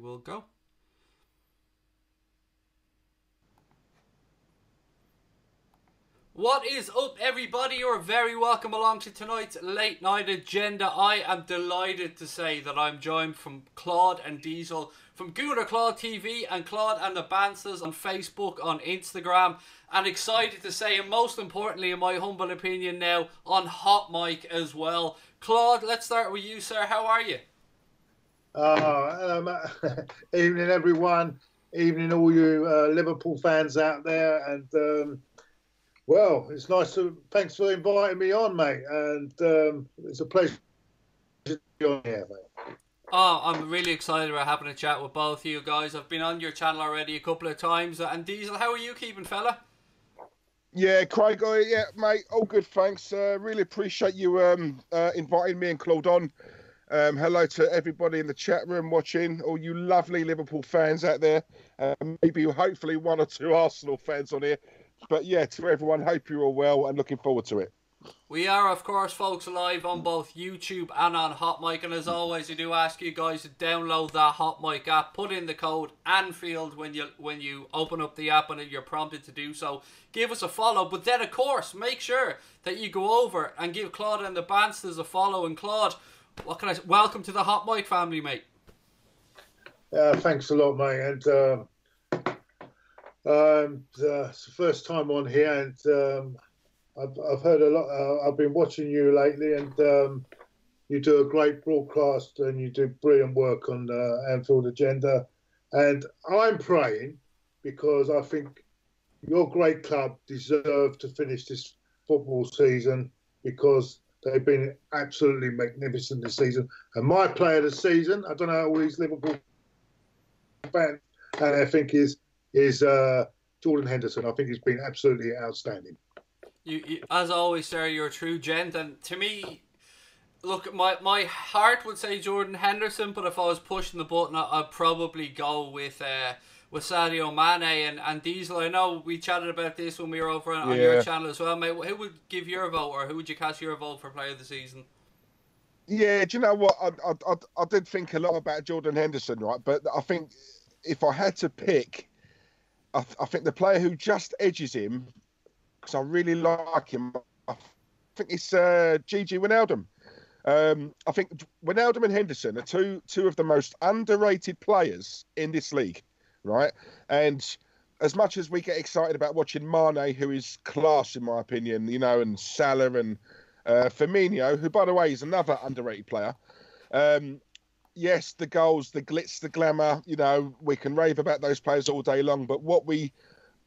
We'll go. What is up, everybody? You're very welcome along to tonight's late night agenda. I am delighted to say that I'm joined from Claude and Diesel from Gooner Claude TV and Claude and the Banstas on Facebook, on Instagram, and excited to say, and most importantly, in my humble opinion, now on Hot Mic as well. Claude, let's start with you, sir. How are you? Uh, um, evening, everyone. Evening, all you uh, Liverpool fans out there, and. Um, well, it's nice to. Thanks for inviting me on, mate, and um, it's a pleasure to be on here, mate. Oh, I'm really excited about having a chat with both of you guys. I've been on your channel already a couple of times. And Diesel, how are you keeping, fella? Yeah, Craig, oh, yeah, mate, all good, thanks. Uh, really appreciate you um, uh, inviting me and Claude on. Um, hello to everybody in the chat room watching, all you lovely Liverpool fans out there. Uh, maybe, hopefully, one or two Arsenal fans on here. But yeah, to everyone, hope you're all well and looking forward to it. We are, of course, folks, live on both YouTube and on Hot Mic. And as always, we do ask you guys to download that Hot Mic app. Put in the code Anfield when you when you open up the app and you're prompted to do so. Give us a follow. But then, of course, make sure that you go over and give Claude and the Banstas a follow. And Claude, what can I? Welcome to the Hot Mic family, mate. Uh, thanks a lot, mate. And. Um, uh, it's the first time on here, and um, I've, I've, heard a lot. Uh, I've been watching you lately, and um, you do a great broadcast, and you do brilliant work on the Anfield Agenda. And I'm praying because I think your great club deserve to finish this football season because they've been absolutely magnificent this season. And my player of the season, I don't know all these Liverpool fans, and I think is is uh, Jordan Henderson. I think he's been absolutely outstanding. You, you, as always, sir, you're a true gent, and to me, look, my my heart would say Jordan Henderson, but if I was pushing the button, I'd probably go with. Uh, with Sadio Mane and, and Diesel. I know we chatted about this when we were over on, yeah. on your channel as well, mate. Who would give your vote, or who would you cast your vote for player of the season? Yeah, do you know what? I, I, I, I did think a lot about Jordan Henderson, right? But I think if I had to pick, I, I think the player who just edges him, because I really like him, I think it's uh, Gigi Wijnaldum. Um, I think Wijnaldum and Henderson are two two of the most underrated players in this league, right? And as much as we get excited about watching Mane, who is class in my opinion, you know, and Salah and uh, Firmino, who by the way is another underrated player. Um, yes, the goals, the glitz, the glamour, you know, we can rave about those players all day long, but what we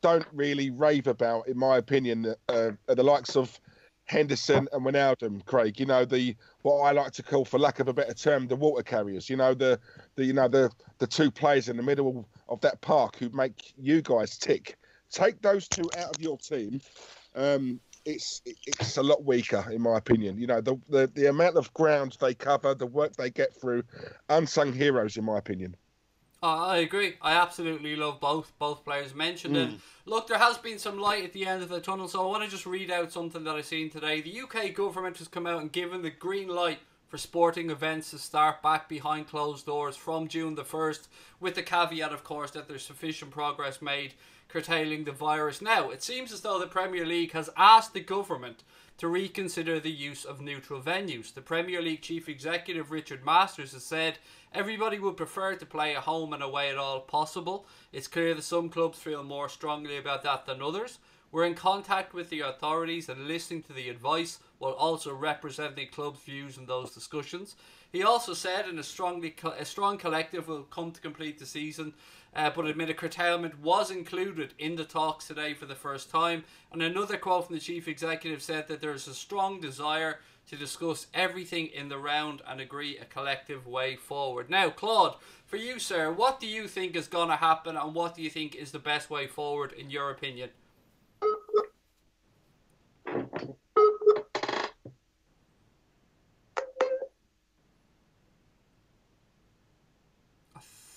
don't really rave about, in my opinion, uh, are the likes of Henderson and Wijnaldum, Craig. You know the what I like to call, for lack of a better term, the water carriers. You know the the you know the the two players in the middle of that park who make you guys tick. Take those two out of your team, um, it's it's a lot weaker in my opinion. You know the, the the amount of ground they cover, the work they get through, unsung heroes in my opinion. I agree. I absolutely love both both players mentioned. Mm. And look, there has been some light at the end of the tunnel, so I want to just read out something that I've seen today. The UK government has come out and given the green light for sporting events to start back behind closed doors from June the 1st, with the caveat, of course, that there's sufficient progress made curtailing the virus. Now, it seems as though the Premier League has asked the government to reconsider the use of neutral venues. The Premier League chief executive Richard Masters has said everybody would prefer to play at home and away at all possible. It's clear that some clubs feel more strongly about that than others. We're in contact with the authorities and listening to the advice while also representing clubs' views in those discussions. He also said, in a strongly a strong collective will come to complete the season uh, but admitted curtailment was included in the talks today for the first time. And another quote from the chief executive said that there is a strong desire to discuss everything in the round and agree a collective way forward. Now, Claude, for you, sir, what do you think is going to happen and what do you think is the best way forward in your opinion?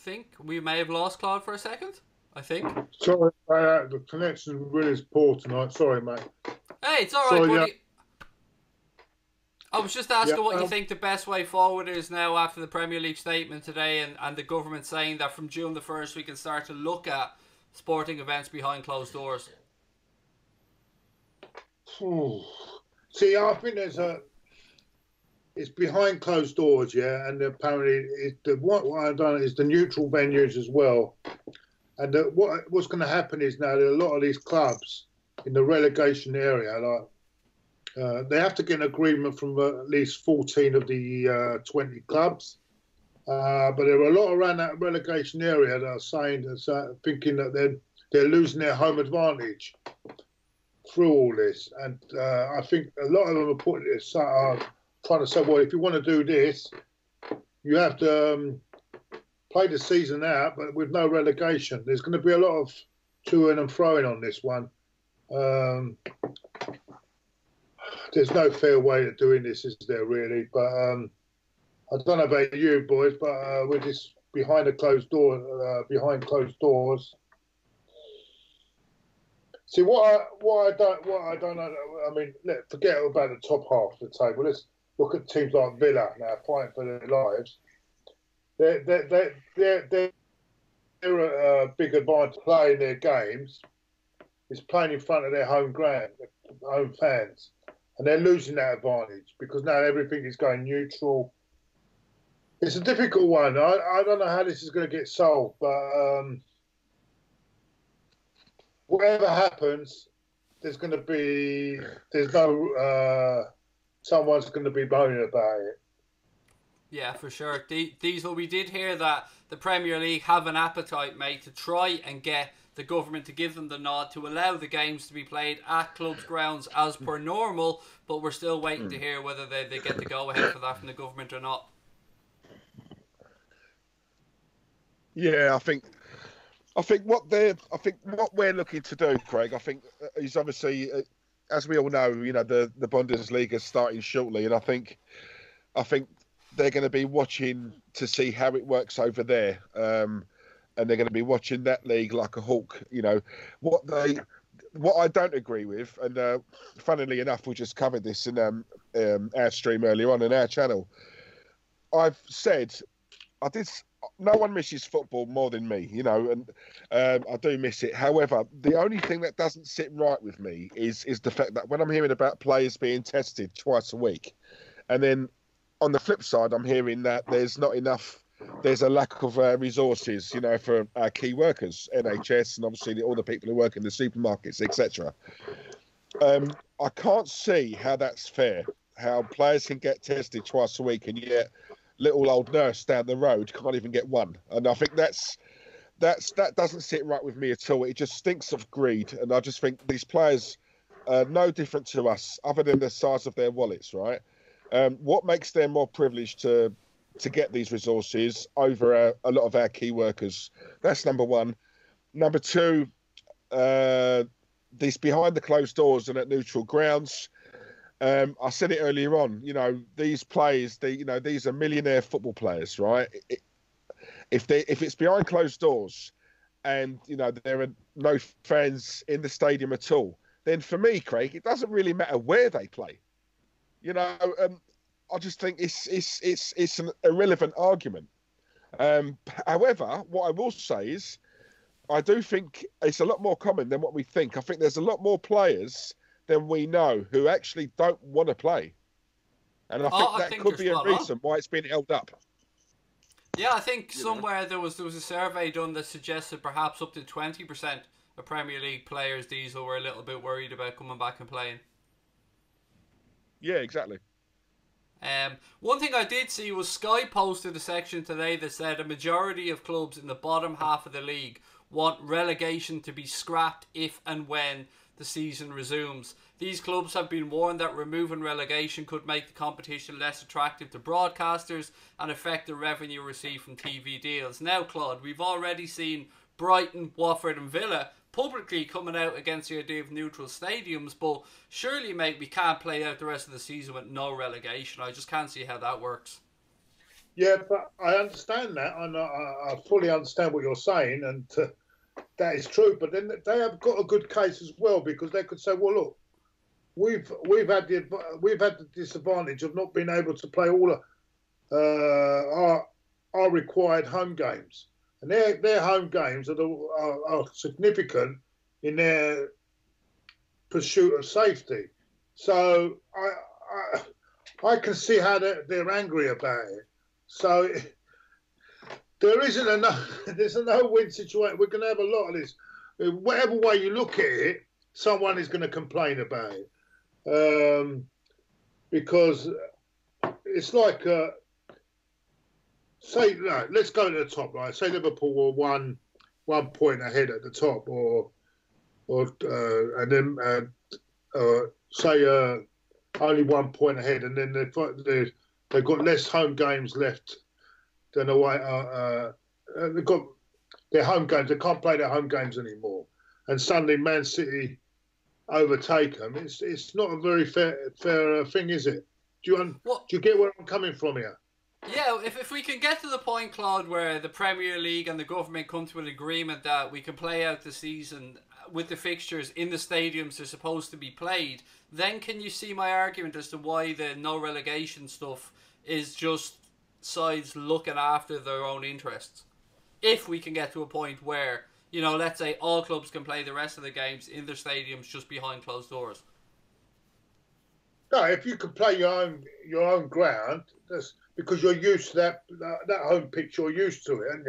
Think we may have lost Claude for a second. I think. Sorry, uh, the connection really is poor tonight. Sorry, mate. Hey, it's all right, Sorry, buddy. Yeah. I was just asking Yeah, what you um, think the best way forward is now after the Premier League statement today and, and the government saying that from June the 1st we can start to look at sporting events behind closed doors. See, I think there's a. It's behind closed doors, yeah, and apparently it, the, what, what I've done is the neutral venues as well. And the, what what's going to happen is now that a lot of these clubs in the relegation area, like uh, they have to get an agreement from at least 14 of the uh, 20 clubs. Uh, but there are a lot around that relegation area that are saying, that thinking that they're they're losing their home advantage through all this, and uh, I think a lot of them are putting this trying to say, well, if you want to do this, you have to um, play the season out, but with no relegation. There's going to be a lot of toing and throwing on this one. Um, there's no fair way of doing this, is there really? But um, I don't know about you boys, but uh, we're just behind the closed door, uh, behind closed doors. See what I what I don't what I don't know. I mean, forget about the top half of the table. Let's look at teams like Villa now fighting for their lives. They're they're they're they're, they're, a big advantage playing their games. Is playing in front of their home ground, home fans, and they're losing that advantage because now everything is going neutral. It's a difficult one. I, I don't know how this is going to get solved, but um, whatever happens, there's going to be there's no uh, someone's going to be moaning about it. Yeah, for sure. D- Diesel, we did hear that the Premier League have an appetite, mate, to try and get the government to give them the nod to allow the games to be played at clubs' grounds as per normal, but we're still waiting to hear whether they, they get the go ahead for that from the government or not. Yeah, I think, I think what they're, I think what we're looking to do, Craig. I think uh, is obviously, uh, as we all know, you know the the Bundesliga is starting shortly, and I think, I think they're going to be watching to see how it works over there, um, and they're going to be watching that league like a hawk. You know what they. What I don't agree with, and uh, funnily enough, we just covered this in um, um, our stream earlier on in our channel. I've said I did. No one misses football more than me, you know, and um, I do miss it. However, the only thing that doesn't sit right with me is is the fact that when I'm hearing about players being tested twice a week, and then on the flip side, I'm hearing that there's not enough. There's a lack of uh, resources, you know, for our key workers, NHS, and obviously all the people who work in the supermarkets, etc. Um, I can't see how that's fair. How players can get tested twice a week, and yet little old nurse down the road can't even get one. And I think that's that's that doesn't sit right with me at all. It just stinks of greed, and I just think these players are no different to us, other than the size of their wallets, right? Um, what makes them more privileged to to get these resources over a lot of our key workers? That's number one. Number two, uh, these behind the closed doors and at neutral grounds. Um, I said it earlier on. You know, these players, they, you know, these are millionaire football players, right? It, if they, if it's behind closed doors, and you know there are no fans in the stadium at all, then for me, Craig, it doesn't really matter where they play. You know, um, I just think it's it's it's it's an irrelevant argument. Um, however, what I will say is, I do think it's a lot more common than what we think. I think there's a lot more players than we know who actually don't want to play, and I think Oh, I that think could be a spot on. reason why it's been held up. Yeah, I think You know. somewhere there was there was a survey done that suggested perhaps up to twenty percent of Premier League players Diesel were a little bit worried about coming back and playing. Yeah, exactly. Um, one thing I did see was Sky posted a section today that said a majority of clubs in the bottom half of the league want relegation to be scrapped if and when the season resumes. These clubs have been warned that removing relegation could make the competition less attractive to broadcasters and affect the revenue received from TV deals. Now, Claude, we've already seen Brighton, Watford, and Villa publicly coming out against the idea of neutral stadiums, but surely, mate, we can't play out the rest of the season with no relegation. I just can't see how that works. Yeah, but I understand that, and I, I fully understand what you're saying, and uh, that is true. But then they have got a good case as well because they could say, "Well, look, we've we've had the we've had the disadvantage of not being able to play all uh, our our required home games, and their their home games are, the, are, are significant in their pursuit of safety. So I I, I can see how they're, they're angry about it. So there isn't enough. There's a no-win situation. We're going to have a lot of this. Whatever way you look at it, someone is going to complain about it, um, because it's like uh, say no, let's go to the top. Right, say Liverpool were one one point ahead at the top, or or uh, and then uh, uh say uh, only one point ahead, and then they've, they've got less home games left than away. Uh, uh, they've got their home games. They can't play their home games anymore. And suddenly, Man City overtake them. It's it's not a very fair fair thing, is it? Do you un- do you get where I'm coming from here? Yeah, if, if we can get to the point, Claude, where the Premier League and the government come to an agreement that we can play out the season with the fixtures in the stadiums they're supposed to be played, then can you see my argument as to why the no relegation stuff is just sides looking after their own interests? If we can get to a point where, you know, let's say all clubs can play the rest of the games in their stadiums just behind closed doors. No, if you can play your own your own ground, that's because you're used to that that, home pitch. You're used to it, aren't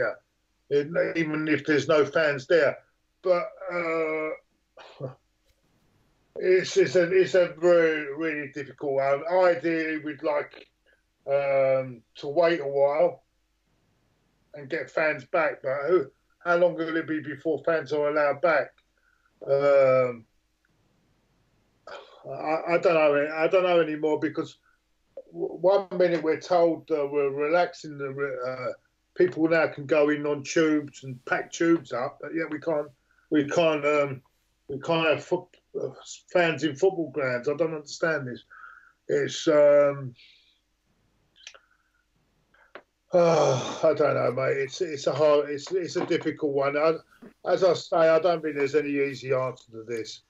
you? Even if there's no fans there, but uh, it's it's a it's a very really difficult one. Ideally, we'd like um, to wait a while and get fans back, but who, how long will it be before fans are allowed back? Um, I, I, don't know. I don't know anymore because one minute we're told uh, we're relaxing the uh, people now can go in on tubes and pack tubes up, but yet we can't we can't um, we can't have foot, uh, fans in football grounds. I don't understand this. It's um, oh, I don't know, mate. It's it's a hard, it's it's a difficult one. I, as I say, I don't think there's any easy answer to this.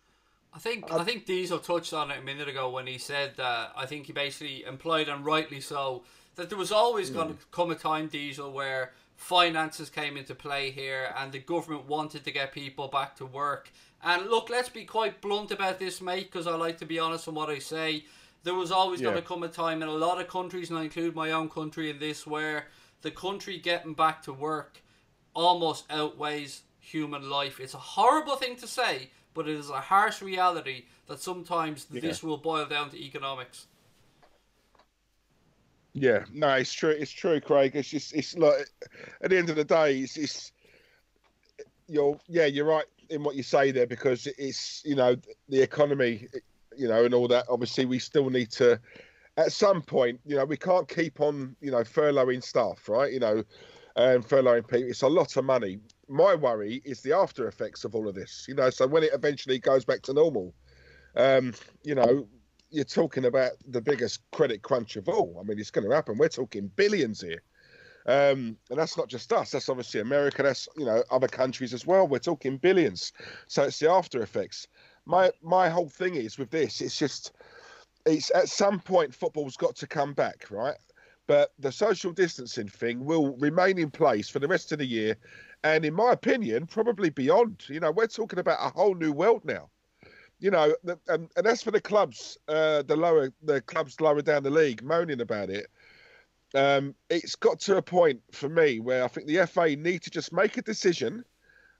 I think I, I think Diesel touched on it a minute ago when he said that I think he basically implied and rightly so that there was always mm. going to come a time, Diesel, where finances came into play here and the government wanted to get people back to work. And look, let's be quite blunt about this, mate, because I like to be honest in what I say. There was always yeah. going to come a time in a lot of countries, and I include my own country in this, where the country getting back to work almost outweighs human life. It's a horrible thing to say, but it is a harsh reality that sometimes yeah. this will boil down to economics. Yeah, no, it's true. It's true, Craig. It's just, it's like at the end of the day, it's, it's you're, yeah, you're right in what you say there because it's, you know, the economy, you know, and all that. Obviously, we still need to, at some point, you know, we can't keep on, you know, furloughing staff, right? You know, and furloughing people. It's a lot of money. My worry is the after effects of all of this. You know, so when it eventually goes back to normal, um, you know, you're talking about the biggest credit crunch of all. I mean, it's going to happen. We're talking billions here. Um, and that's not just us. That's obviously America. That's you know other countries as well. We're talking billions. So it's the after effects. My my whole thing is with this. It's just it's at some point football's got to come back, right? But the social distancing thing will remain in place for the rest of the year, and in my opinion, probably beyond. You know, we're talking about a whole new world now you know, and, and as for the clubs, uh, the lower the clubs lower down the league moaning about it, um, it's got to a point for me where I think the FA need to just make a decision,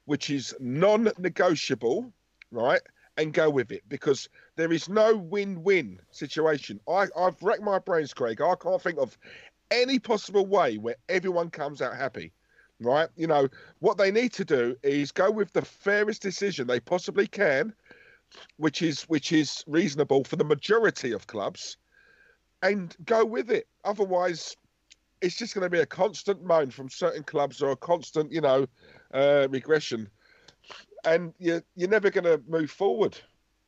which is non-negotiable, right, and go with it because there is no win-win situation. I, I've racked my brains, Craig. I can't think of any possible way where everyone comes out happy right? You know, what they need to do is go with the fairest decision they possibly can which is which is reasonable for the majority of clubs, and go with it. Otherwise, it's just going to be a constant moan from certain clubs or a constant, you know, uh, regression, and you're you're never going to move forward.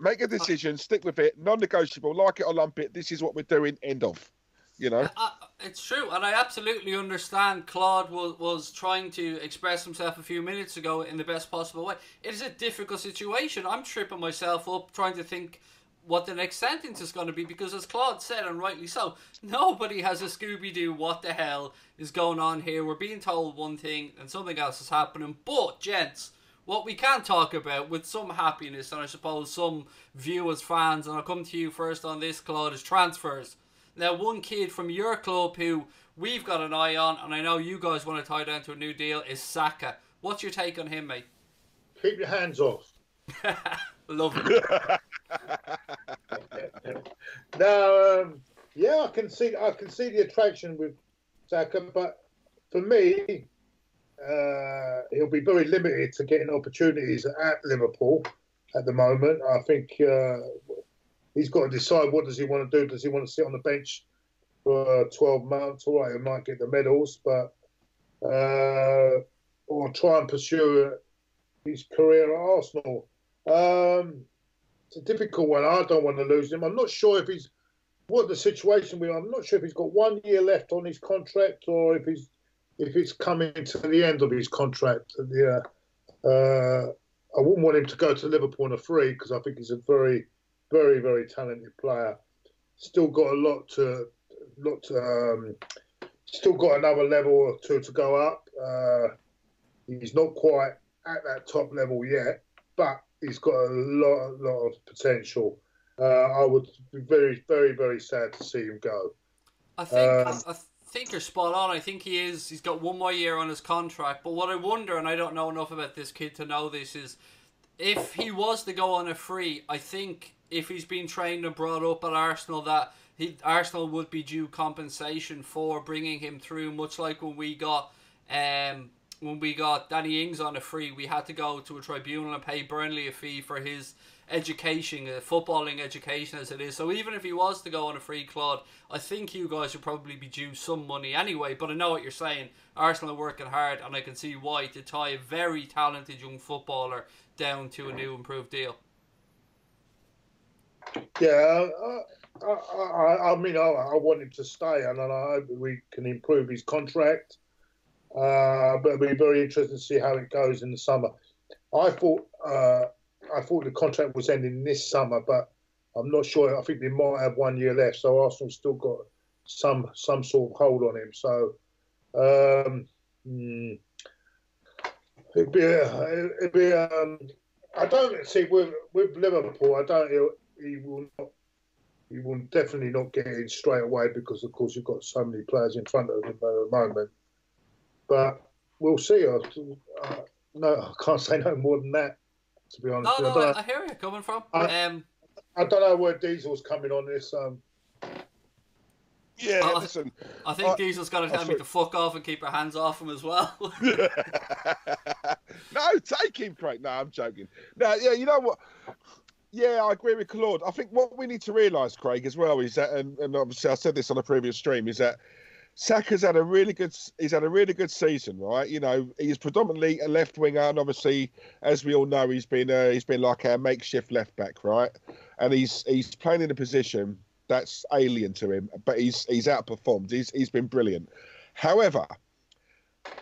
Make a decision, stick with it, non-negotiable. Like it or lump it. This is what we're doing. End of. You know. Uh, it's true, and I absolutely understand. Claude was was trying to express himself a few minutes ago in the best possible way. It is a difficult situation. I'm tripping myself up trying to think what the next sentence is going to be because, as Claude said, and rightly so, nobody has a Scooby Doo. What the hell is going on here? We're being told one thing and something else is happening. But, gents, what we can talk about with some happiness and I suppose some viewers, fans, and I'll come to you first on this, Claude, is transfers. Now, one kid from your club who we've got an eye on, and I know you guys want to tie down to a new deal, is Saka. What's your take on him, mate? Keep your hands off. Love it. now, um, yeah, I can see I can see the attraction with Saka, but for me, uh, he'll be very limited to getting opportunities at Liverpool at the moment. I think uh, he's got to decide what does he want to do. Does he want to sit on the bench for 12 months? All right, he might get the medals, but uh, or try and pursue his career at Arsenal. Um, it's a difficult one. I don't want to lose him. I'm not sure if he's what the situation we. Are. I'm not sure if he's got one year left on his contract or if he's if it's coming to the end of his contract. Yeah, uh, I wouldn't want him to go to Liverpool on a free because I think he's a very, very, very talented player. Still got a lot to, lot to, um, still got another level or two to go up. Uh, he's not quite at that top level yet, but he's got a lot, a lot of potential. Uh, I would be very, very, very sad to see him go. I think um, I think you're spot on. I think he is. He's got one more year on his contract. But what I wonder, and I don't know enough about this kid to know this, is if he was to go on a free, I think if he's been trained and brought up at Arsenal, that he, Arsenal would be due compensation for bringing him through, much like when we got um, when we got Danny Ings on a free, we had to go to a tribunal and pay Burnley a fee for his education, uh, footballing education as it is. So even if he was to go on a free, Claude, I think you guys would probably be due some money anyway. But I know what you're saying. Arsenal are working hard, and I can see why to tie a very talented young footballer down to a new improved deal. Yeah, I, I, I mean, I, I, want him to stay, and I hope we can improve his contract. Uh, but it'll be very interesting to see how it goes in the summer. I thought uh, I thought the contract was ending this summer, but I'm not sure. I think they might have one year left, so Arsenal still got some some sort of hold on him. So um, hmm, it'd be it'd be. Um, I don't see with with Liverpool. I don't. He will not. He will definitely not get in straight away because, of course, you've got so many players in front of him at the moment. But we'll see. Uh, no, I can't say no more than that to be honest. No, no, I, I, hear you coming from. I, um, I don't know where Diesel's coming on this. Um, yeah, I, listen. I think Diesel's got to tell me to fuck off and keep her hands off him as well. no, take him, Craig. No, I'm joking. No, yeah, you know what? Yeah, I agree with Claude. I think what we need to realise, Craig, as well, is that, and, and obviously I said this on a previous stream, is that Saka's had a really good he's had a really good season, right? You know, he's predominantly a left winger, and obviously, as we all know, he's been uh, he's been like a makeshift left back, right? And he's he's playing in a position that's alien to him, but he's he's outperformed. He's he's been brilliant. However,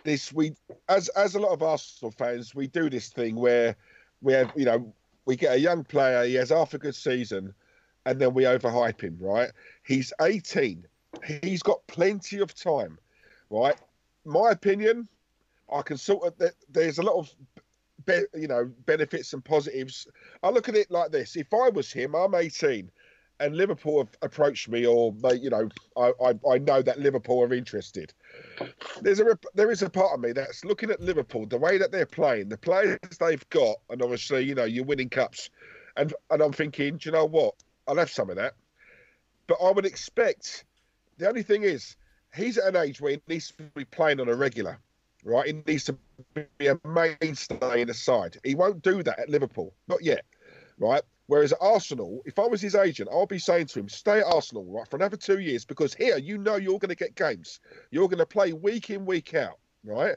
this we as as a lot of Arsenal fans, we do this thing where we have you know we get a young player, he has half a good season, and then we overhype him, right? He's 18 He's got plenty of time, right? My opinion, I can sort of. There's a lot of, be, you know, benefits and positives. I look at it like this: if I was him, I'm 18, and Liverpool have approached me, or they, you know, I, I, I know that Liverpool are interested. There's a there is a part of me that's looking at Liverpool, the way that they're playing, the players they've got, and obviously, you know, you're winning cups, and and I'm thinking, do you know what? I'll have some of that, but I would expect the only thing is, he's at an age where he needs to be playing on a regular, right? He needs to be a mainstay in the side. He won't do that at Liverpool, not yet, right? Whereas at Arsenal, if I was his agent, I'll be saying to him, stay at Arsenal, right, for another two years, because here you know you're going to get games. You're going to play week in, week out, right?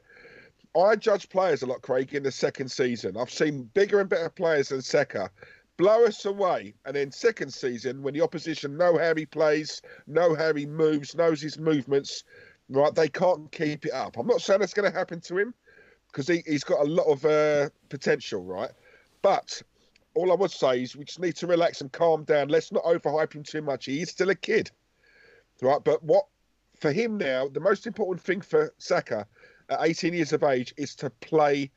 I judge players a lot, Craig, in the second season. I've seen bigger and better players than Saka blow us away. And then second season, when the opposition know how he plays, know how he moves, knows his movements, right? They can't keep it up. I'm not saying that's going to happen to him because he, has got a lot of uh, potential, right? But all I would say is we just need to relax and calm down. Let's not overhype him too much. He is still a kid, right? But what for him now, the most important thing for Saka at 18 years of age is to play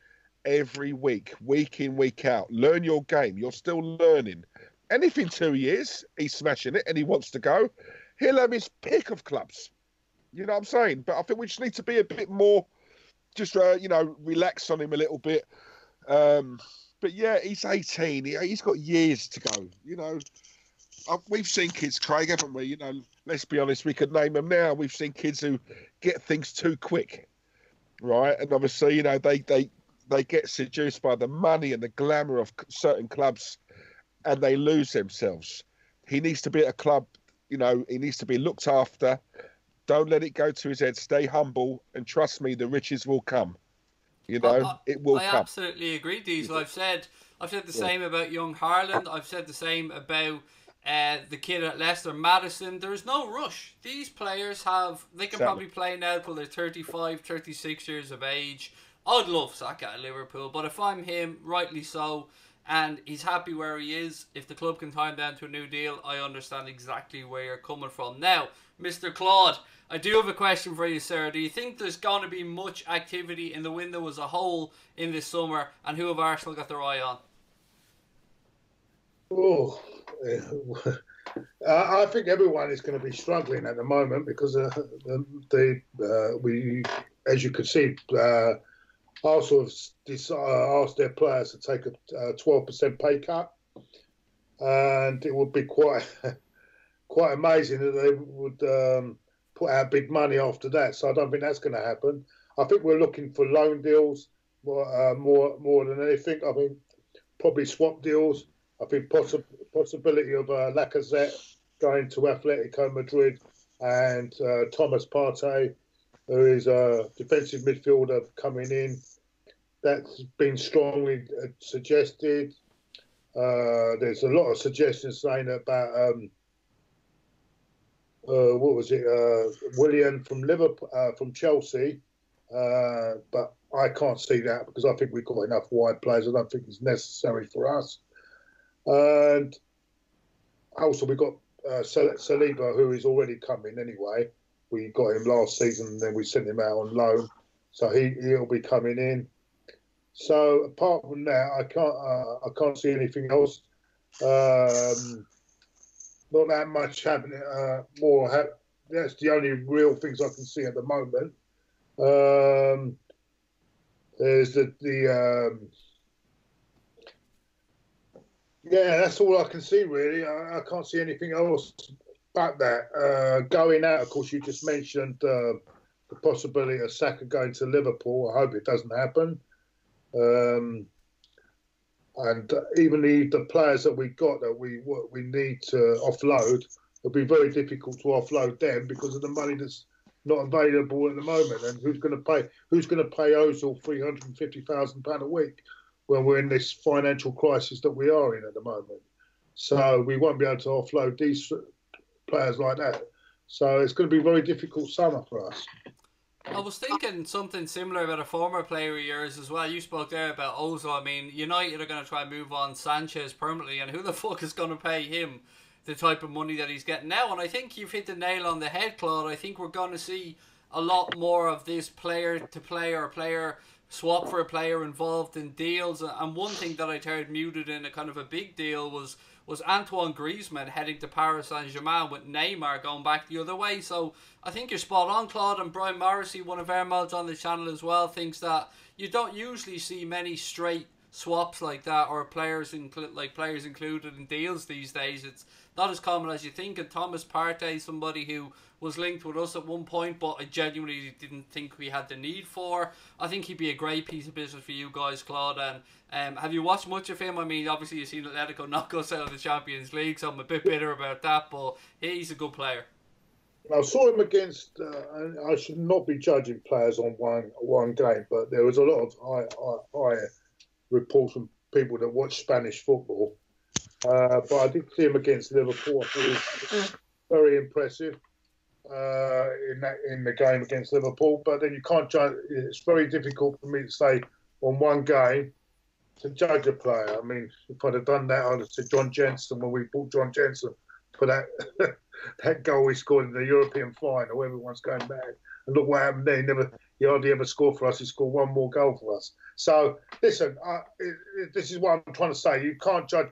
every week, week in, week out. Learn your game. You're still learning. And if in two years he's smashing it and he wants to go, he'll have his pick of clubs. You know what I'm saying? But I think we just need to be a bit more, just uh, you know, relax on him a little bit. Um, but yeah, he's 18. He, has got years to go. You know, uh, we've seen kids, Craig, haven't we? You know, let's be honest, we could name them now. We've seen kids who get things too quick, right? And obviously, you know, they they they get seduced by the money and the glamour of certain clubs, and they lose themselves. He needs to be at a club. You know, he needs to be looked after. Don't let it go to his head. Stay humble, and trust me, the riches will come. You know, I, it will I come. absolutely agree, Diesel. I've said I've said the yeah. same about young Haaland. I've said the same about uh, the kid at Leicester, Maddison. There's no rush. These players have they can probably play now till they're 35, 36 years of age. I'd love Saka at Liverpool, but if I'm him, rightly so, and he's happy where he is. If the club can tie him down to a new deal, I understand exactly where you're coming from. Now, Mr. Claude, I do have a question for you, sir. Do you think there's going to be much activity in the window as a whole in this summer, and who have Arsenal got their eye on? Oh, I think everyone is going to be struggling at the moment because uh, the, uh, we, as you can see, uh, Arsenal have uh, asked their players to take a twelve percent pay cut, and it would be quite quite amazing that they would um, put out big money after that. So I don't think that's going to happen. I think we're looking for loan deals more, uh, more, more than anything. I mean, probably swap deals. I think possi- possibility of uh, Lacazette going to Atletico Madrid and uh, Thomas Partey, who is a defensive midfielder coming in. That's been strongly uh, suggested. Uh, there's a lot of suggestions saying about um, uh, what was it, uh, Willian from Liverpool, uh, from Chelsea. Uh, but I can't see that because I think we've got enough wide players. I don't think it's necessary for us. And also, we've got Saliba, who is already coming anyway. We got him last season, and then we sent him out on loan, so he he'll be coming in. So apart from that, I can't uh, I can't see anything else. Um, not that much happening. Uh, more ha- that's the only real things I can see at the moment. Um, there's the the um, yeah, that's all I can see really. I, I can't see anything else but that. Uh, going out, of course, you just mentioned uh, the possibility of Saka going to Liverpool. I hope it doesn't happen. Um, and even the, the players that we got that we we need to offload, it'll be very difficult to offload them because of the money that's not available at the moment. And who's going to pay? Who's going to pay Ozil three hundred and fifty thousand pound a week when we're in this financial crisis that we are in at the moment? So we won't be able to offload these players like that. So it's going to be a very difficult summer for us. I was thinking something similar about a former player of yours as well. You spoke there about Ozil. I mean, United are going to try and move on Sanchez permanently, and who the fuck is going to pay him the type of money that he's getting now? And I think you've hit the nail on the head, Claude. I think we're going to see a lot more of this player to player, player swap for a player involved in deals. And one thing that I heard muted in a kind of a big deal was was Antoine Griezmann heading to Paris Saint Germain with Neymar going back the other way. So I think you're spot on, Claude. And Brian Morrissey, one of our mods on the channel as well, thinks that you don't usually see many straight swaps like that or players like players included in deals these days. It's not as common as you think. And Thomas Partey, somebody who was linked with us at one point, but I genuinely didn't think we had the need for. I think he'd be a great piece of business for you guys, Claude. And um, have you watched much of him? I mean, obviously you've seen Atletico knock us out of the Champions League, so I'm a bit bitter about that. But he's a good player. I saw him against. Uh, I should not be judging players on one one game, but there was a lot of high, high, high reports from people that watch Spanish football. Uh, but I did see him against Liverpool. It was very impressive uh, in that in the game against Liverpool. But then you can't judge. It's very difficult for me to say on one game to judge a player. I mean, if I'd have done that, I'd have said John Jensen when we bought John Jensen for that that goal he scored in the European final. Everyone's going mad. And look what happened there. He never, he hardly ever scored for us. He scored one more goal for us. So listen, it, it, this is what I'm trying to say. You can't judge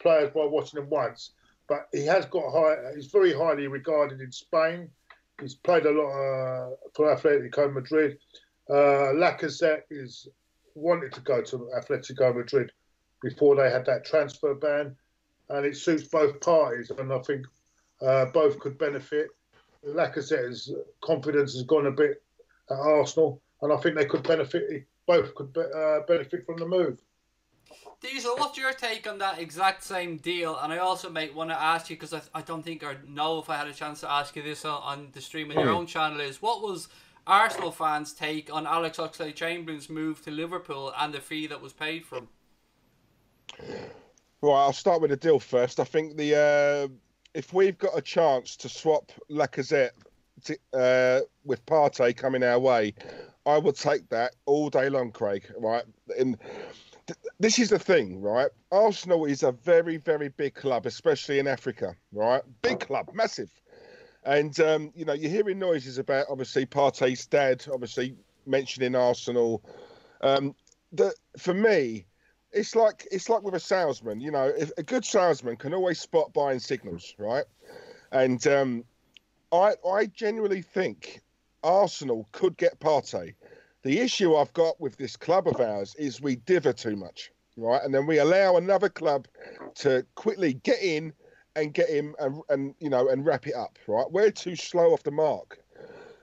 players by watching them once, but he has got high. He's very highly regarded in Spain. He's played a lot uh, for Atletico Madrid. Uh, Lacazette is wanted to go to Atletico Madrid before they had that transfer ban, and it suits both parties. And I think uh, both could benefit. Lacazette's confidence has gone a bit at Arsenal, and I think they could benefit. Both could be, uh, benefit from the move. Diesel, what's your take on that exact same deal? And I also might want to ask you because I, I don't think or know if I had a chance to ask you this on, on the stream on your own channel. Is what was Arsenal fans' take on Alex Oxlade Chamberlain's move to Liverpool and the fee that was paid for him? Right, I'll start with the deal first. I think the uh, if we've got a chance to swap Lacazette to, uh, with Partey coming our way, I would take that all day long, Craig. Right, and th- this is the thing, right? Arsenal is a very, very big club, especially in Africa. Right, big club, massive. And um, you know, you're hearing noises about obviously Partey's dad, obviously mentioning Arsenal. Um, that for me, it's like it's like with a salesman. You know, a good salesman can always spot buying signals, right? And um, I I genuinely think Arsenal could get Partey. The issue I've got with this club of ours is we diver too much, right? And then we allow another club to quickly get in and get him and, and you know and wrap it up, right? We're too slow off the mark.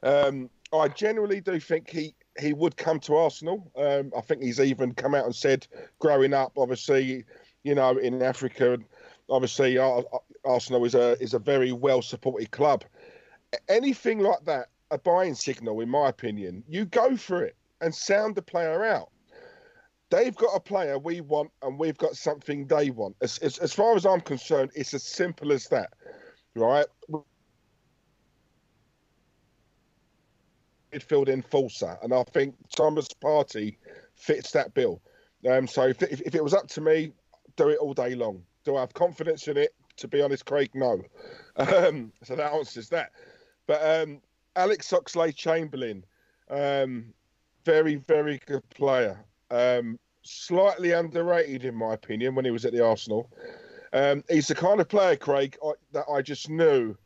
Um, I generally do think he he would come to Arsenal. Um, I think he's even come out and said, growing up, obviously, you know, in Africa, obviously, Arsenal is a is a very well supported club. Anything like that, a buying signal, in my opinion, you go for it and sound the player out. They've got a player we want, and we've got something they want. As, as, as far as I'm concerned, it's as simple as that, right? midfield enforcer, and I think Thomas Partey fits that bill. Um, so if, if, if, it was up to me, do it all day long. Do I have confidence in it? To be honest, Craig, no. Um, so that answers that. But um, Alex Oxlade Chamberlain, um, very, very good player. Um, slightly underrated, in my opinion, when he was at the Arsenal. Um, he's the kind of player, Craig, I, that I just knew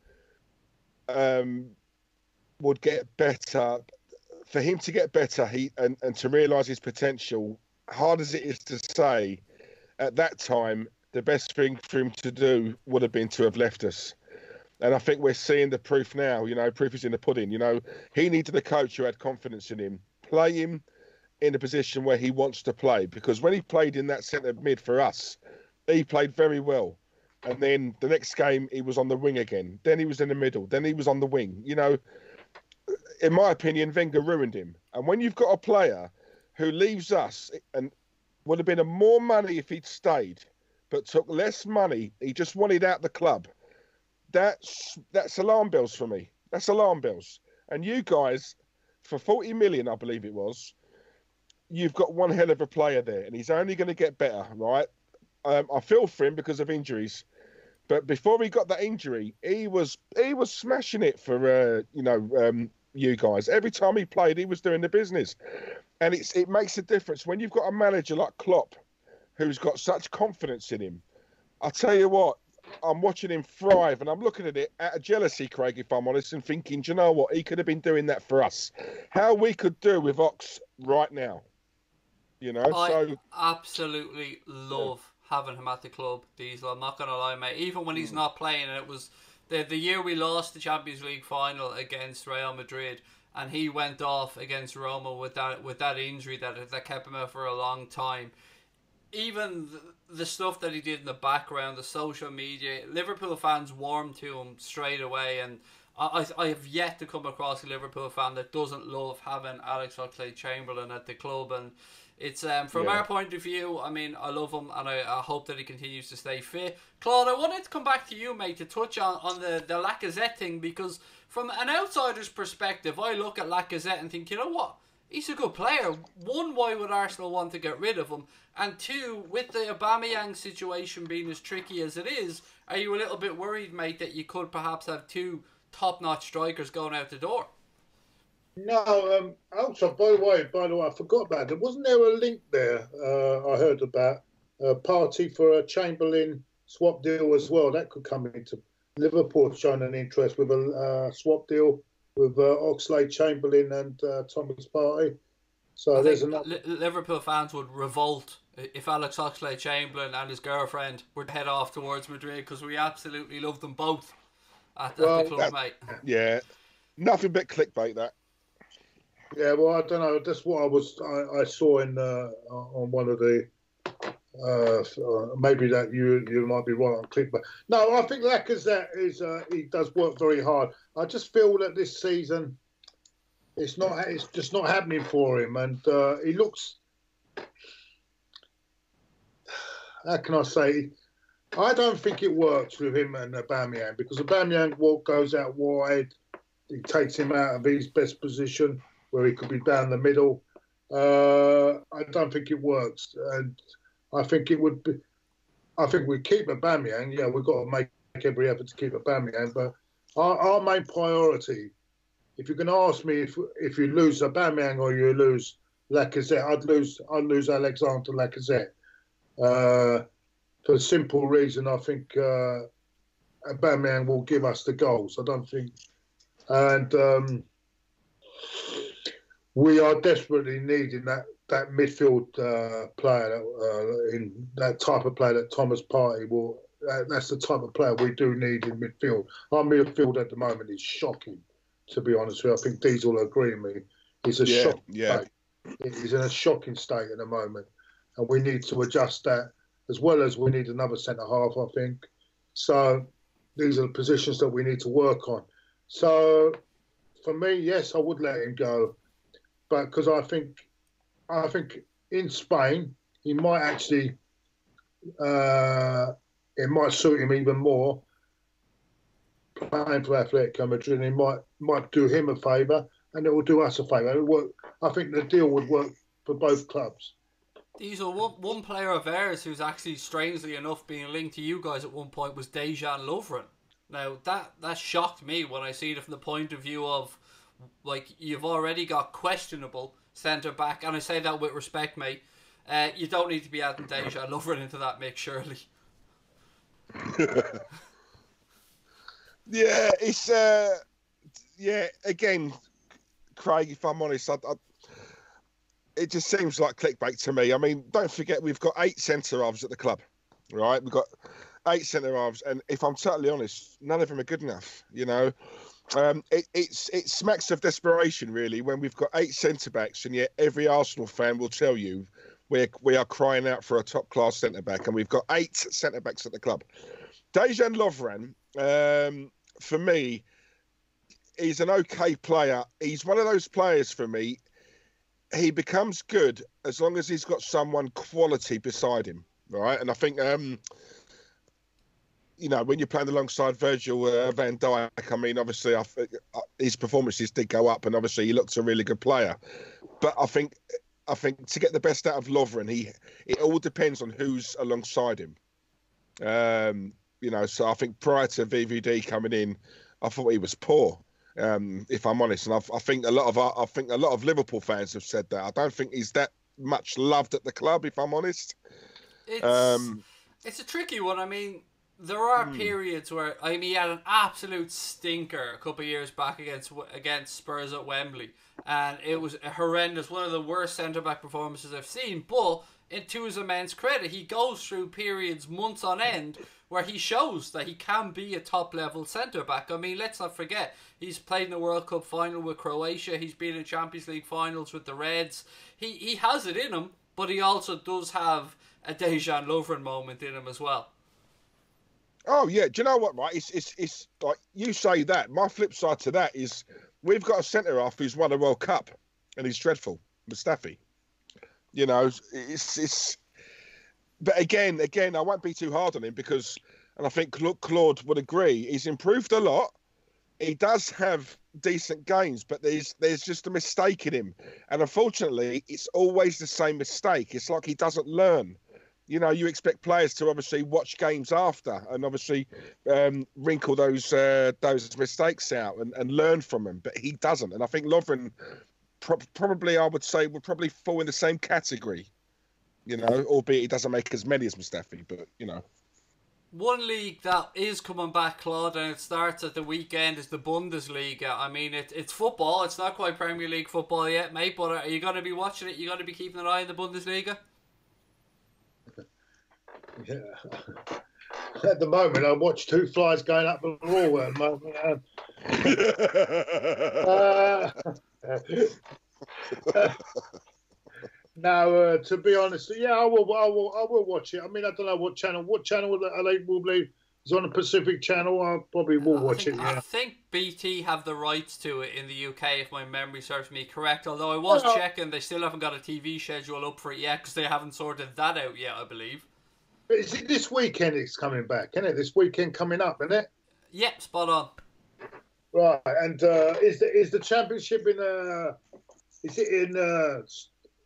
um, would get better. For him to get better, he and, and to realise his potential, hard as it is to say, at that time, the best thing for him to do would have been to have left us. And I think we're seeing the proof now. You know, proof is in the pudding. You know, he needed a coach who had confidence in him, play him in a position where he wants to play. Because when he played in that centre mid for us, he played very well. And then the next game, he was on the wing again. Then he was in the middle. Then he was on the wing. You know, in my opinion, Wenger ruined him. And when you've got a player who leaves us and would have been a more money if he'd stayed, but took less money, he just wanted out the club. That's that's alarm bells for me. That's alarm bells. And you guys, for forty million, I believe it was, you've got one hell of a player there, and he's only going to get better, right? Um, I feel for him because of injuries. But before he got that injury, he was he was smashing it for uh, you know um, you guys. Every time he played, he was doing the business, and it's it makes a difference when you've got a manager like Klopp, who's got such confidence in him. I tell you what, I'm watching him thrive, and I'm looking at it out of jealousy, Craig, if I'm honest, and thinking, do you know what? He could have been doing that for us. How we could do with Ox right now, you know. I so absolutely love yeah. having him at the club, Diesel. I'm not gonna lie, mate. Even when he's mm. not playing, and it was the the year we lost the Champions League final against Real Madrid, and he went off against Roma with that with that injury that that kept him out for a long time. Even the, stuff that he did in the background, the social media, Liverpool fans warmed to him straight away, and I, I have yet to come across a Liverpool fan that doesn't love having Alex Oxlade Chamberlain at the club, and it's um, from yeah. our point of view. I mean, I love him, and I, I, hope that he continues to stay fit. Claude, I wanted to come back to you, mate, to touch on, on the the Lacazette thing because from an outsider's perspective, I look at Lacazette and think, you know what? he's a good player. One, why would Arsenal want to get rid of him? And two, with the Aubameyang situation being as tricky as it is, are you a little bit worried, mate, that you could perhaps have two top-notch strikers going out the door? No, um, also, by the way, by the way, I forgot about it. Wasn't there a link there uh, I heard about a Partey for a Chamberlain swap deal as well? That could come into Liverpool showing an interest with a uh, swap deal with uh, Oxlade Chamberlain and uh, Thomas Partey. So I there's another. Liverpool fans would revolt if Alex Oxlade Chamberlain and his girlfriend would head off towards Madrid because we absolutely love them both at, at Well, the club, that- mate. Yeah, nothing but clickbait. That. Yeah, well, I don't know. That's what I was. I, I saw in uh, on one of the. Uh, uh, maybe that you you might be right on clickbait. no, I think Lacazette is uh, he does work very hard. I just feel that this season, it's not it's just not happening for him, and uh, he looks. How can I say? I don't think it works with him and Aubameyang because Aubameyang walk goes out wide, he takes him out of his best position where he could be down the middle. Uh, I don't think it works, and I think it would be. I think we keep Aubameyang. Yeah, we've got to make every effort to keep Aubameyang, but our, our main priority, if you're going to ask me if if you lose Aubameyang or you lose Lacazette, I'd lose I'd lose Alexander Lacazette. Uh, for the simple reason, I think uh, Aubameyang will give us the goals. I don't think, and. Um, we are desperately needing that that midfield uh, player, that, uh, in that type of player that Thomas Partey will. That, that's the type of player we do need in midfield. Our midfield at the moment is shocking, to be honest with you. I think Diesel will agree with me. It's a Yeah, shock. yeah. State. He's in a shocking state at the moment, and we need to adjust that as well as we need another centre half. I think so. These are the positions that we need to work on. So, for me, yes, I would let him go but because I think, I think in Spain he might actually, uh, it might suit him even more playing for Atletico Madrid. And it might might do him a favour, and it will do us a favour. It work. I think the deal would work for both clubs. Diesel, one, one player of theirs who's actually strangely enough being linked to you guys at one point was Dejan Lovren. Now that that shocked me when I seen it from the point of view of like you've already got questionable centre back, and I say that with respect, mate. Uh, you don't need to be adding Dejan Lovren into that mix, surely. Yeah, it's uh, yeah. Again, Craig, if I'm honest, I, I, it just seems like clickbait to me. I mean, don't forget we've got eight centre halves at the club, right? We've got eight centre halves, and if I'm totally honest, none of them are good enough. You know, um, it, it's it smacks of desperation really when we've got eight centre backs, and yet every Arsenal fan will tell you we we are crying out for a top class centre back, and we've got eight centre backs at the club. Dejan Lovren, um, for me, he's an okay player. He's one of those players for me. He becomes good as long as he's got someone quality beside him, right? And I think, um, you know, when you're playing alongside Virgil uh, van Dijk, I mean, obviously, I, think, uh, his performances did go up, and obviously, he looked a really good player. But I think, I think to get the best out of Lovren, he it all depends on who's alongside him. Um, you know, so I think prior to VVD coming in, I thought he was poor. Um, if I'm honest, and I, I think a lot of I think a lot of Liverpool fans have said that. I don't think he's that much loved at the club. If I'm honest, It's um, it's a tricky one. I mean, there are periods where I mean he had an absolute stinker a couple of years back against against Spurs at Wembley, and it was horrendous. One of the worst centre back performances I've seen. But to his immense credit, he goes through periods, months on end, where he shows that he can be a top level centre back. I mean, let's not forget he's played in the World Cup final with Croatia. He's been in Champions League finals with the Reds. He he has it in him, but he also does have a Dejan Lovren moment in him as well. oh yeah, do you know what? Right, it's it's it's like you say that. My flip side to that is we've got a centre half who's won a World Cup, and he's dreadful, Mustafi. You know, it's it's. But again, again, I won't be too hard on him because, and I think Claude would agree, he's improved a lot. He does have decent games, but there's there's just a mistake in him, and unfortunately, it's always the same mistake. It's like he doesn't learn. You know, you expect players to obviously watch games after and obviously um, wrinkle those uh, those mistakes out and, and learn from them, but he doesn't. And I think Lovren pro- probably, I would say, would probably fall in the same category. You know, albeit he doesn't make as many as Mustafi, but you know. One league that is coming back, Claude, and it starts at the weekend is the Bundesliga. I mean, it, it's football. It's not quite Premier League football yet, mate. But are you going to be watching it? You going to be keeping an eye on the Bundesliga? Yeah. At the moment, I watch two flies going up the wall. At the moment. uh, no, uh, to be honest, yeah, I will, I will, I will watch it. I mean, I don't know what channel, what channel are they will be. Is on a Pacific channel. I probably will watch think, it. Yeah. I think BT have the rights to it in the UK, if my memory serves me correct. Although I was Well- checking, they still haven't got a TV schedule up for it yet because they haven't sorted that out yet. I believe. Is it this weekend? It's coming back, isn't it? This weekend coming up, isn't it? Yep, spot on. Right. And uh, is the is the championship in? Uh, is it in? Uh,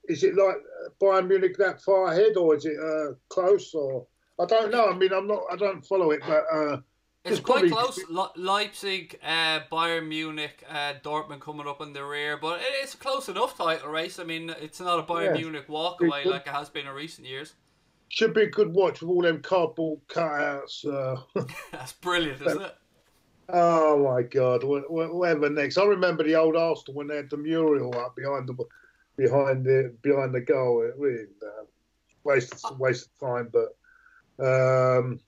is it like Bayern Munich that far ahead, or is it uh, close? Or I don't know. I mean, I'm not. I don't follow it, but uh, It's It's quite probably- close. Le- Leipzig, uh, Bayern Munich, uh, Dortmund coming up in the rear, but it's a close enough title race. I mean, it's not a Bayern Yeah. Munich walkaway like it has been in recent years. should be a good watch with all them cardboard cutouts. Uh, That's brilliant, isn't it? oh my God! wh- wh- Whatever next? I remember the old Arsenal when they had the mural up behind the behind the behind the goal. It really uh, waste waste of time, but um,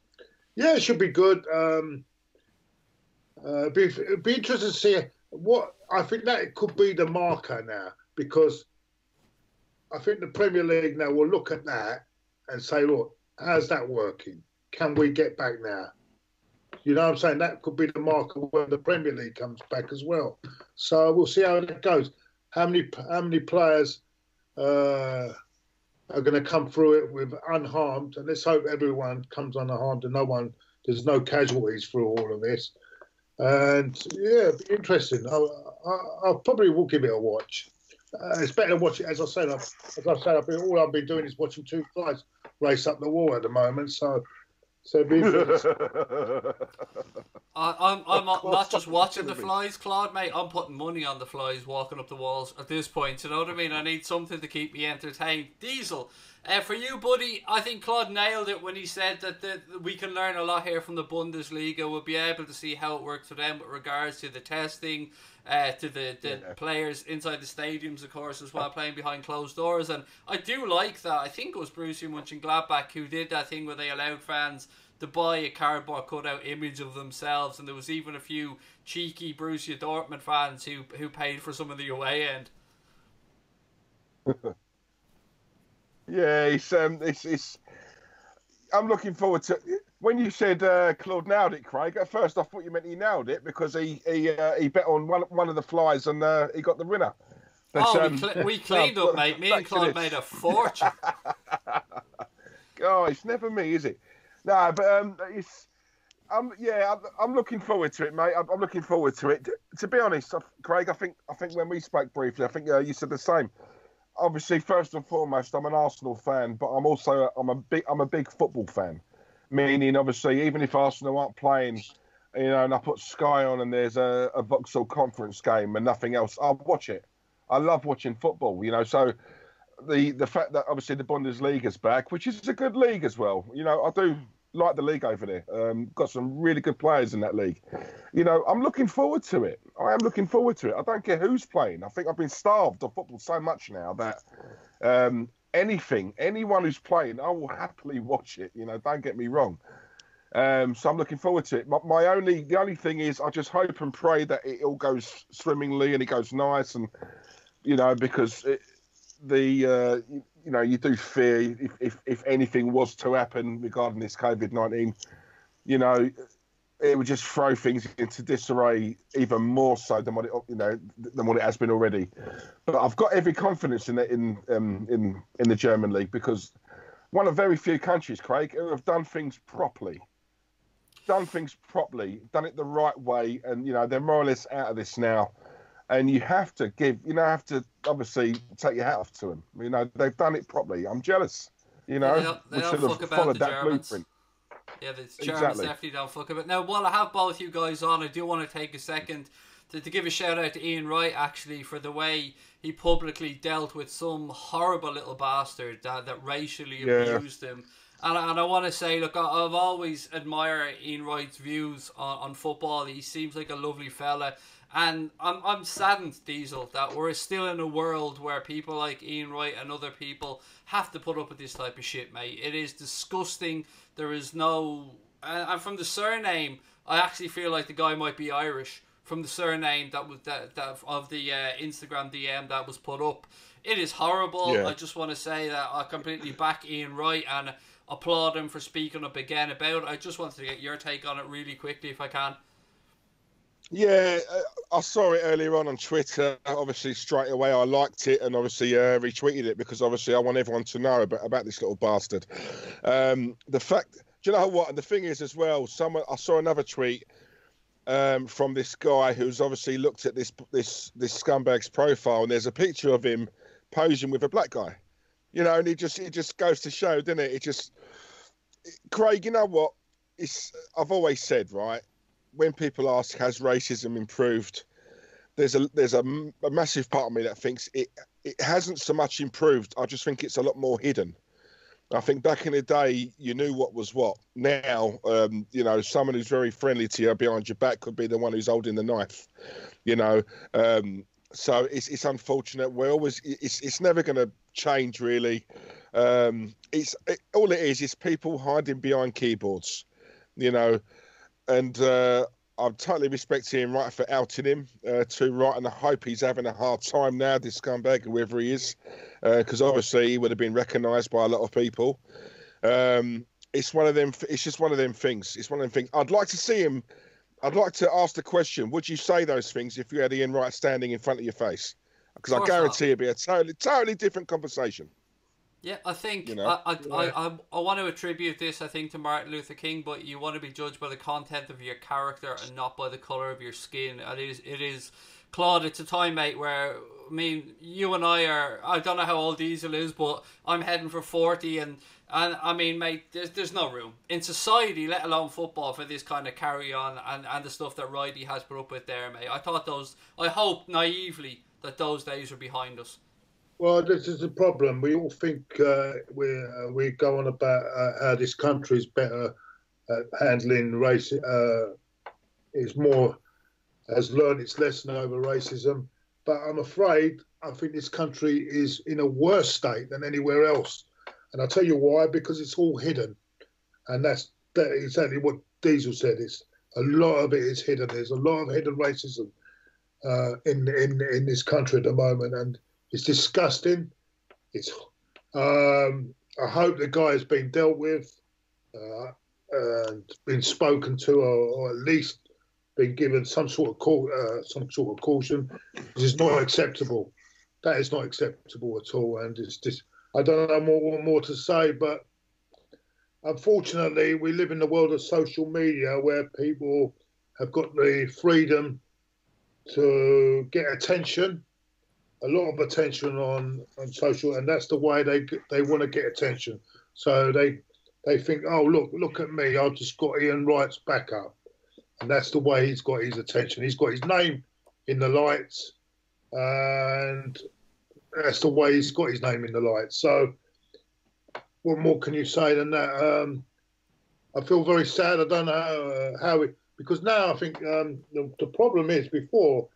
yeah, it should be good. Um, uh, be, it'd be interesting to see what I think that could be the marker now because I think the Premier League now will look at that and say, look, how's that working? Can we get back now? You know what I'm saying? That could be the marker when the Premier League comes back as well. So we'll see how that goes. How many how many players uh, are going to come through it with unharmed? And let's hope everyone comes unharmed and no one there's no casualties through all of this. And yeah, interesting. I, I, I probably will give it a watch. Uh, it's better to watch it, as I said. As I said, I've been, all I've been doing is watching two flies race up the wall at the moment. So, so be interesting. I, I'm, I'm not, not just watching the flies, Claude, mate. I'm putting money on the flies walking up the walls at this point. You know what I mean? I need something to keep me entertained. Diesel, uh, for you, buddy, I think Claude nailed it when he said that the, we can learn a lot here from the Bundesliga. We'll be able to see how it works for them with regards to the testing, uh, to the, the Yeah. players inside the stadiums, of course, as well, playing behind closed doors. And I do like that. I think it was Borussia Mönchengladbach who did that thing where they allowed fans to buy a cardboard cutout image of themselves, and there was even a few cheeky Borussia Dortmund fans who who paid for some of the away end. Yeah, it's um, it's it's. I'm looking forward to. When you said uh, Claude nailed it, Craig, at first I thought you meant he nailed it because he he uh, he bet on one one of the flies and uh, he got the winner. But, oh, um, we, cl- we cleaned up, mate. Me and Claude made a fortune. Oh, it's never me, is it? No, but um, it's. Um, yeah, I'm, I'm looking forward to it, mate. I'm, I'm looking forward to it. To be honest, Craig, I think I think when we spoke briefly, I think uh, you said the same. Obviously, first and foremost, I'm an Arsenal fan, but I'm also I'm a big I'm a big football fan. Meaning, obviously, even if Arsenal aren't playing, you know, and I put Sky on and there's a, a Vauxhall Conference game and nothing else, I'll watch it. I love watching football, you know. So the the fact that obviously the Bundesliga's back, which is a good league as well. You know, I do like the league over there. Um, got some really good players in that league. You know, I'm looking forward to it. I am looking forward to it. I don't care who's playing. I think I've been starved of football so much now that um, anything, anyone who's playing, I will happily watch it. You know, don't get me wrong. Um, so I'm looking forward to it. My, my only, the only thing is, I just hope and pray that it all goes swimmingly and it goes nice, and you know, because it, the uh, you, know you do fear if, if if anything was to happen regarding this COVID nineteen, you know, it would just throw things into disarray even more so than what it you know than what it has been already. But I've got every confidence in it in um, in in the German league because one of very few countries, Craig, who have done things properly. done things properly, done it the right way, and you know they're more or less out of this now. And you have to give, you know, have to obviously take your hat off to them. You know, they've done it properly. I'm jealous. You know, they don't, they we don't should fuck have about followed the that Germans. blueprint. Yeah, the Germans Exactly. definitely don't fuck about. Now, while I have both you guys on, I do want to take a second to, to give a shout out to Ian Wright actually for the way he publicly dealt with some horrible little bastard that, that racially Yeah. abused him. And, I- and I want to say, look, I- I've always admired Ian Wright's views on, on football. He seems like a lovely fella. And I'm, I'm saddened, Diesel, that we're still in a world where people like Ian Wright and other people have to put up with this type of shit, mate. It is disgusting. There is no. And from the surname, I actually feel like the guy might be Irish. From the surname that was that, that of the uh, Instagram DM that was put up, it is horrible. Yeah. I just want to say that I completely back Ian Wright and applaud him for speaking up again about it. I just wanted to get your take on it really quickly, if I can. Yeah, uh, I saw it earlier on on Twitter. Obviously, straight away I liked it and obviously uh, retweeted it because obviously I want everyone to know about, about this little bastard. Um, the fact, do you know what? And the thing is as well, someone I saw another tweet um, from this guy who's obviously looked at this this this scumbag's profile and there's a picture of him posing with a black guy. You know, and he just it just goes to show, doesn't it? It just, Craig. You know what? It's I've always said right when people ask has racism improved, there's a there's a, a massive part of me that thinks it it hasn't so much improved. I just think it's a lot more hidden. I think back in the day, you knew what was what. Now, um, you know, someone who's very friendly to you behind your back could be the one who's holding the knife. You know, um, so it's it's unfortunate. We're always it's it's never going to change really. Um, it's it, all it is is people hiding behind keyboards. You know, and uh, I totally respecting Ian Wright for outing him uh, to right, and I hope he's having a hard time now, this scumbag, whoever he is, because obviously he would have been recognised by a lot of people. Um, it's one of them. It's just one of them things. It's one of them things. I'd like to see him. I'd like to ask the question: Would you say those things if you had Ian Wright standing in front of your face? Because I not. guarantee it'd be a totally, totally different conversation. Yeah, I think You know? I, I, I, I, I want to attribute this, I think, to Martin Luther King, but you want to be judged by the content of your character and not by the color of your skin. And it is, it is, Claude. It's a time, mate, where I mean, you and I are. I don't know how old Diesel is, but I'm heading for forty, and and I mean, mate, there's there's no room in society, let alone football, for this kind of carry on and and the stuff that Riley has put up with there, mate. I thought those. I hope naively that those days are behind us. Well, this is the problem. We all think uh, we uh, we go on about uh, how this country is better at handling race. Uh, is more has learned its lesson over racism, but I'm afraid I think this country is in a worse state than anywhere else, and I'll tell you why. Because it's all hidden, and that's that exactly what Diesel said. It's a lot of it is hidden. There's a lot of hidden racism uh, in in in this country at the moment, and it's disgusting. It's. Um, I hope the guy has been dealt with, uh, and been spoken to, or, or at least been given some sort of cau- uh, some sort of caution. This is not acceptable. That is not acceptable at all, and it's just. I don't know more more to say, but unfortunately, we live in the world of social media where people have got the freedom to get attention a lot of attention on, on social, and that's the way they they want to get attention. So they they think, oh look, look at me, I've just got Ian Wright's back up, and that's the way he's got his attention. He's got his name in the lights, and that's the way he's got his name in the lights. So what more can you say than that? Um, I feel very sad. I don't know uh, how it because now I think um, the, the problem is before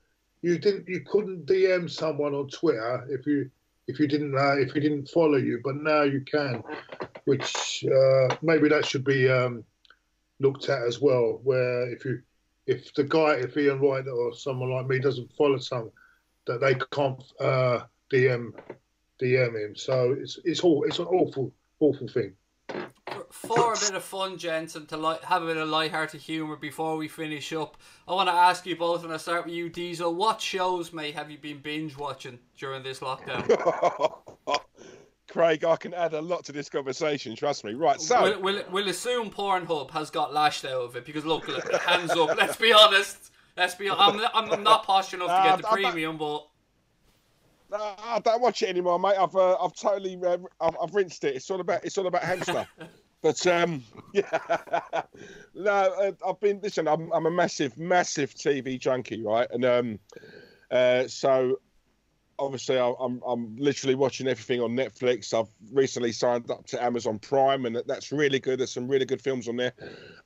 you didn't you couldn't DM someone on Twitter if you if you didn't uh, if he didn't follow you, but now you can, which uh, maybe that should be um, looked at as well. Where if you if the guy if Ian Wright or someone like me doesn't follow someone, that they can't uh, DM DM him. So it's it's all it's an awful awful thing. For a bit of fun, gents, and to li- have a bit of light-hearted humour before we finish up, I want to ask you both, and I'll start with you, Diesel. What shows, mate, have you been binge watching during this lockdown? Craig, I can add a lot to this conversation. Trust me. Right, so we'll, we'll, we'll assume Pornhub has got lashed out of it because look, look hands up. Let's be honest. Let's be. I'm, I'm not posh enough to get the premium, but I don't watch it anymore, mate. I've uh, I've totally uh, I've, I've rinsed it. It's all about it's all about hamster. but um, yeah, no, uh, I've been listen. I'm I'm a massive massive TV junkie, right? And um, uh, so obviously I'm I'm literally watching everything on Netflix. I've recently signed up to Amazon Prime, and that- that's really good. There's some really good films on there.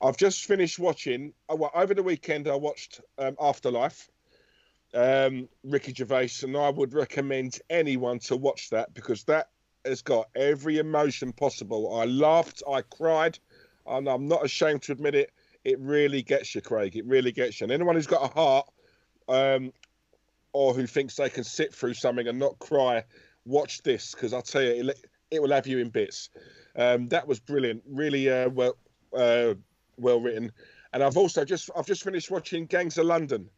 I've just finished watching. Well, over the weekend I watched um, Afterlife um, Ricky Gervais, and I would recommend anyone to watch that because that has got every emotion possible. I laughed, I cried, and I'm not ashamed to admit it. It really gets you, Craig. It really gets you. And anyone who's got a heart, um, or who thinks they can sit through something and not cry, watch this because I'll tell you, it, it will have you in bits. Um, that was brilliant, really uh, well, uh, well written. And I've also just I've just finished watching Gangs of London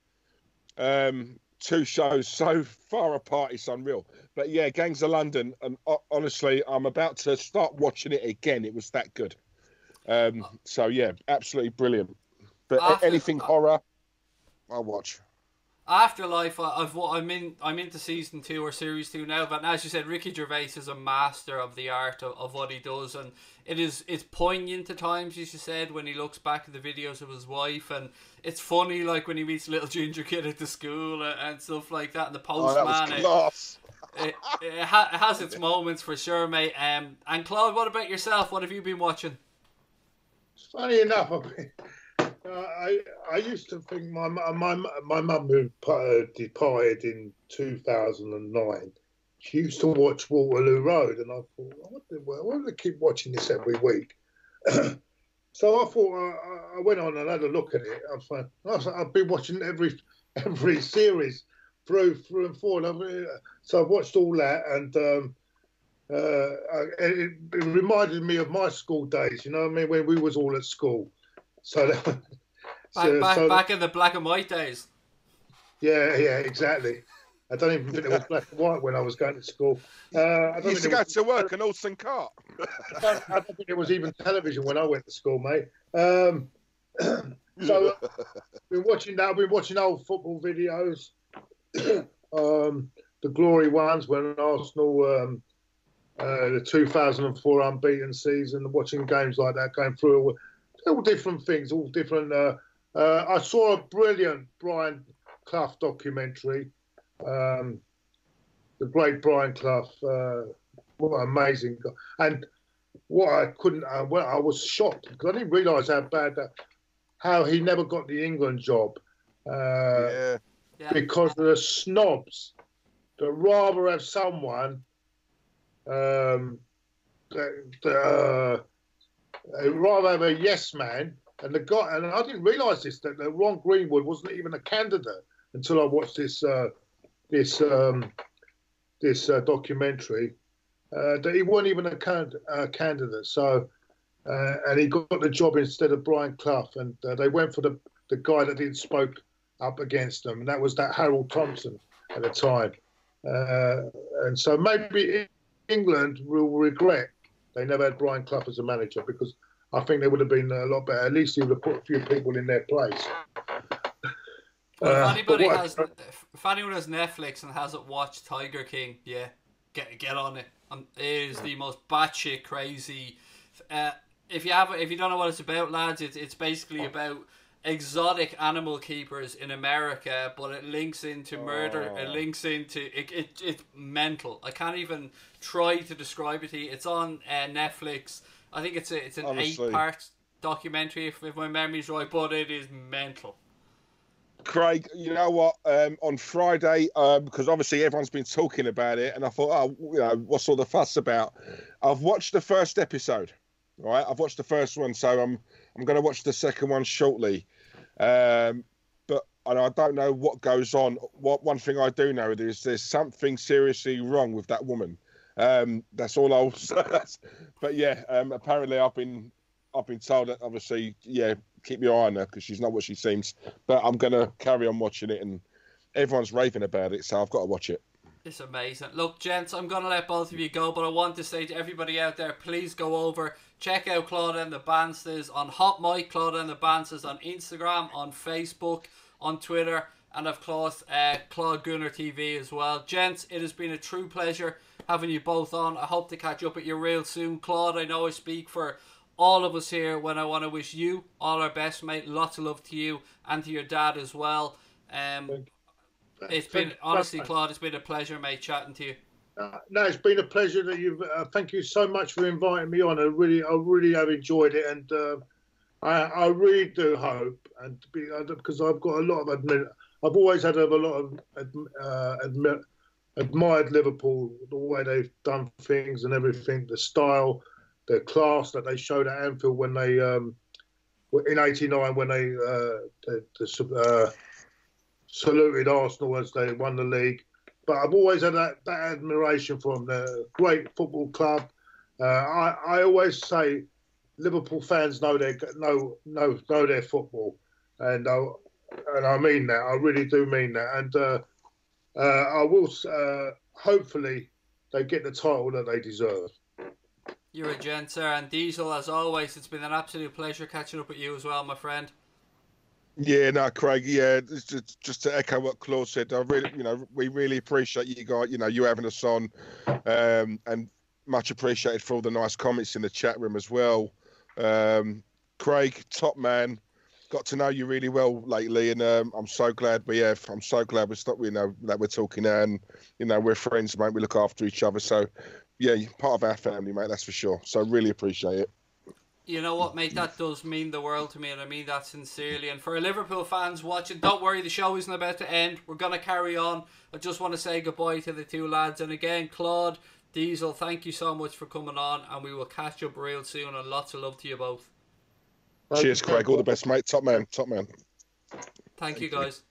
um, two shows so far apart it's unreal. But yeah gangs of london and honestly i'm about to start watching it again. It was that good. Um, so yeah absolutely brilliant. But After- anything horror i'll watch. Afterlife, I- I've I'm in I'm into season two or series two now. But as you said, Ricky Gervais is a master of the art of, of what he does, and it is it's poignant at times. As you said, when he looks back at the videos of his wife, and it's funny, like when he meets a little ginger kid at the school and, and stuff like that. And the oh postman, it, it, it, ha- it has its moments for sure, mate. Um, and Claude, what about yourself? What have you been watching? Funny enough, I, mean, uh, I I used to think my my my mum who uh, departed in 2009. She used to watch Waterloo Road, and I thought, the well, why do they keep watching this every week? so I thought I- I went on and had a look at it. I was like, I I've been watching every every series through through and through. And I've, uh, so I've watched all that, and um, uh, it, it reminded me of my school days. You know what I mean? When we was all at school. So, that, Back, so, back, so- back in the black and white days. yeah, yeah, exactly. I don't even think it was black and white when I was going to school. Uh, I don't you used to go was, to work an Alston cart I don't, I don't think it was even television when I went to school, mate. Um, so I've been watching that. I've been watching old football videos, um, the glory ones when Arsenal, um, uh, the 2004 unbeaten season, watching games like that, going through all, all different things, all different. Uh, uh, I saw a brilliant Brian Clough documentary. Um, the great Brian Clough, uh, what an amazing guy. And what I couldn't, uh, well, I was shocked because I didn't realise how bad that, how he never got the England job uh, yeah Yeah. because of the snobs that rather have someone um, that, that, uh, they'd rather have a yes man. And the guy, and I didn't realise this that, that Ron Greenwood wasn't even a candidate until I watched this uh, this um, this uh, documentary. Uh, that he wasn't even a can- uh, candidate. So, uh, and he got the job instead of Brian Clough, and uh, they went for the the guy that didn't spoke up against them, and that was that Harold Thompson at the time. Uh, and so maybe England will regret they never had Brian Clough as a manager because I think they would have been a lot better. At least he would have put a few people in their place. Well, Uh, if anybody what- has, if anyone has Netflix and hasn't watched Tiger King, yeah, get get on it. Um, it is the most batshit crazy. Uh, if you have, if you don't know what it's about, lads, it's it's basically about exotic animal keepers in America, but it links into murder. It Oh. links into it, it. It's mental. I can't even try to describe it to you. It's on uh, Netflix. I think it's a it's an Honestly. eight part documentary if, if my memory's right, but it is mental. Craig, you know what? Um, on Friday, um, because obviously everyone's been talking about it, and I thought, oh, you know, what's all the fuss about? I've watched the first episode. Right, I've watched the first one, so I'm I'm going to watch the second one shortly. Um, but and I don't know what goes on. What one thing I do know is there's something seriously wrong with that woman. Um, that's all I'll say. but yeah, um, apparently I've been I've been told that obviously, yeah, keep your eye on her because she's not what she seems. But I'm gonna carry on watching it, and everyone's raving about it, so I've got to watch it. It's amazing. Look, gents, I'm going to let both of you go, but I want to say to everybody out there, please go over, check out Claude and the Banstas on Hot Mic, Claude and the Banstas on Instagram, on Facebook, on Twitter, and of course, uh, Claude Gunner TV as well. Gents, it has been a true pleasure having you both on. I hope to catch up with you real soon. Claude, I know I speak for all of us here when I want to wish you all our best, mate. Lots of love to you and to your dad as well. Um, it's been honestly, Claude. It's been a pleasure, mate, chatting to you. Uh, no, it's been a pleasure that you've. Uh, thank you so much for inviting me on. I really, I really have enjoyed it, and uh, I, I really do hope, and be, because I've got a lot of admit, I've always had a lot of uh, admit, admired Liverpool, the way they've done things and everything, the style, the class that they showed at Anfield when they um, in '89 when they uh, the, the uh, saluted Arsenal as they won the league. But I've always had that, that admiration for them. A great football club. Uh, I, I always say Liverpool fans know their know know know their football, and I and I mean that. I really do mean that. And uh, uh, I will uh, hopefully they get the title that they deserve. You're a gent, sir. And Diesel, as always, it's been an absolute pleasure catching up with you as well, my friend. Yeah, no, Craig. Yeah, just, just to echo what Claude said, I really, you know, we really appreciate you guys, you know, you having us on, um, and much appreciated for all the nice comments in the chat room as well. Um, Craig, top man, got to know you really well lately, and um, I'm so glad we have. I'm so glad we're stop, you know, that we're talking, and you know, we're friends, mate. We look after each other, so yeah, you're part of our family, mate. That's for sure. So I really appreciate it. You know what, mate? That does mean the world to me, and I mean that sincerely. And for Liverpool fans watching, don't worry, the show isn't about to end. We're going to carry on. I just want to say goodbye to the two lads. And again, Claude, Diesel, thank you so much for coming on, and we will catch up real soon. And lots of love to you both. Cheers, Craig. All the best, mate. Top man. Top man. Thank, thank you, guys.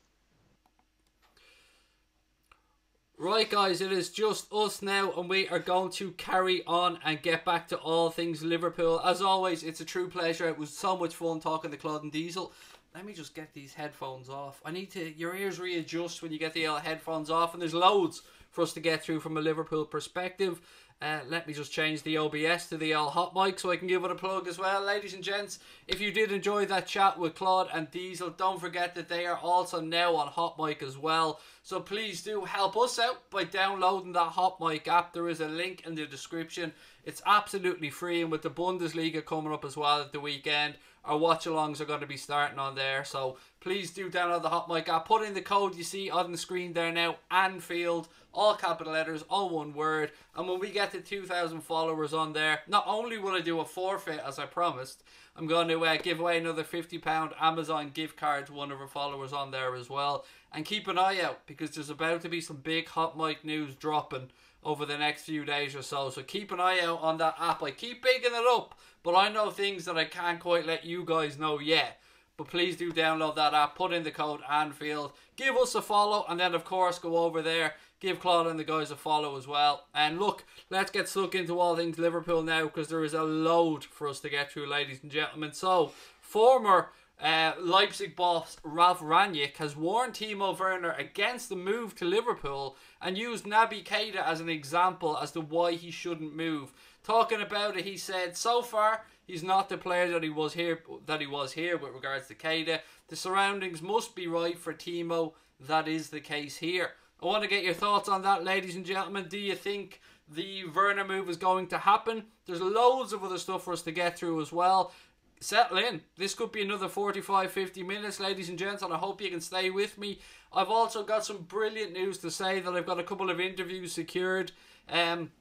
Right, guys, it is just us now, and we are going to carry on and get back to all things Liverpool. As always, it's a true pleasure. It was so much fun talking to Claude and Diesel. Let me just get these headphones off. I need to. Your ears readjust when you get the headphones off, and there's loads for us to get through from a Liverpool perspective. Uh, let me just change the OBS to the all hot mic so I can give it a plug as well. Ladies and gents, if you did enjoy that chat with Claude and Diesel, don't forget that they are also now on hot mic as well. So please do help us out by downloading that hot mic app. There is a link in the description. It's absolutely free, and with the Bundesliga coming up as well at the weekend, our watch alongs are going to be starting on there. So please do download the Hot Mic app. Put in the code you see on the screen there now, Anfield, all capital letters, all one word. And when we get to 2,000 followers on there, not only will I do a forfeit as I promised, I'm going to uh, give away another £50 Amazon gift card to one of our followers on there as well. And keep an eye out because there's about to be some big Hot Mic news dropping over the next few days or so. So keep an eye out on that app. I keep bigging it up, but I know things that I can't quite let you guys know yet. But please do download that app, put in the code Anfield, give us a follow, and then of course go over there, give Claude and the guys a follow as well. And look, let's get stuck into all things Liverpool now because there is a load for us to get through, ladies and gentlemen. So, former uh, Leipzig boss Ralf Rangnick has warned Timo Werner against the move to Liverpool and used Naby Keita as an example as to why he shouldn't move. Talking about it, he said, "So far, he's not the player that he was here that he was here with regards to Keita. The surroundings must be right for Timo. That is the case here." I want to get your thoughts on that, ladies and gentlemen. Do you think the Werner move is going to happen? There's loads of other stuff for us to get through as well settle in. This could be another 45 50 minutes, ladies and gents, and I hope you can stay with me. I've also got some brilliant news to say that I've got a couple of interviews secured. Um,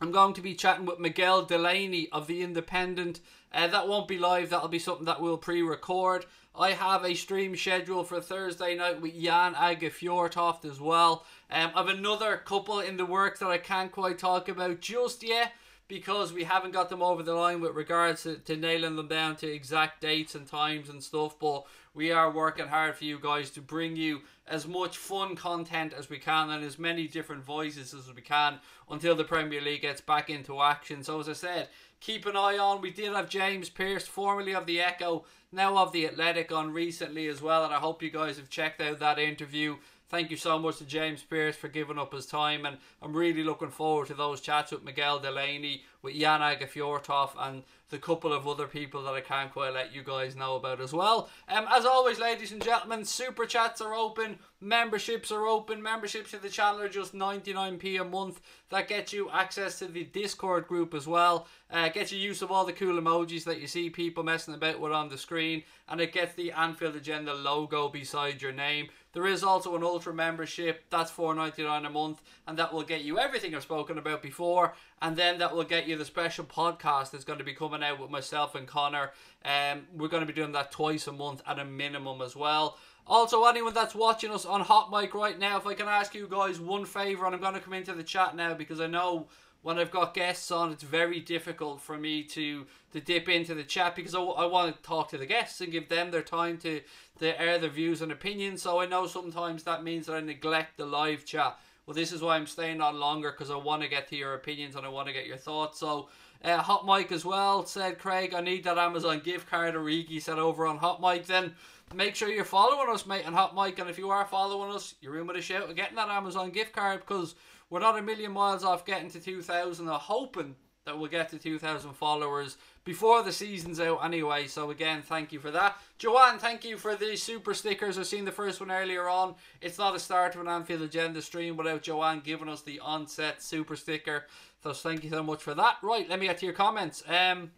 I'm going to be chatting with Miguel Delaney of The Independent. Uh, that won't be live, that'll be something that we'll pre record. I have a stream scheduled for Thursday night with Jan Åge Fjørtoft as well. Um, I have another couple in the works that I can't quite talk about just yet because we haven't got them over the line with regards to, to nailing them down to exact dates and times and stuff. But we are working hard for you guys to bring you as much fun content as we can and as many different voices as we can until the Premier League gets back into action. So, as I said, keep an eye on. We did have James Pearce, formerly of the Echo, now of the Athletic, on recently as well, and I hope you guys have checked out that interview. Thank you so much to James Pearce for giving up his time. And I'm really looking forward to those chats with Miguel Delaney, with Jan and the couple of other people that I can't quite let you guys know about as well. Um, as always, ladies and gentlemen, super chats are open, memberships are open. Memberships to the channel are just 99p a month. That gets you access to the Discord group as well. Uh, gets you use of all the cool emojis that you see people messing about with on the screen, and it gets the Anfield Agenda logo beside your name. There is also an ultra membership that's four ninety nine a month, and that will get you everything I've spoken about before, and then that will get you the special podcast that's going to be coming out with myself and Connor. Um, we're going to be doing that twice a month at a minimum as well. Also, anyone that's watching us on Hot Mic right now, if I can ask you guys one favor, and I'm going to come into the chat now because I know when I've got guests on, it's very difficult for me to to dip into the chat because I, I want to talk to the guests and give them their time to, to air their views and opinions. So I know sometimes that means that I neglect the live chat. Well, this is why I'm staying on longer because I want to get to your opinions and I want to get your thoughts. So, uh, Hot Mic as well said, Craig, I need that Amazon gift card. Origi said over on Hot Mic. Then make sure you're following us, mate, on Hot Mic. And if you are following us, you're in with a shout of getting that Amazon gift card because we're not a million miles off getting to 2,000. I'm hoping that we'll get to 2,000 followers before the season's out anyway. So again, thank you for that. Joanne, thank you for the super stickers. I've seen the first one earlier on. It's not a start of an Anfield Agenda stream without Joanne giving us the onset super sticker. So thank you so much for that. Right, let me get to your comments. Um,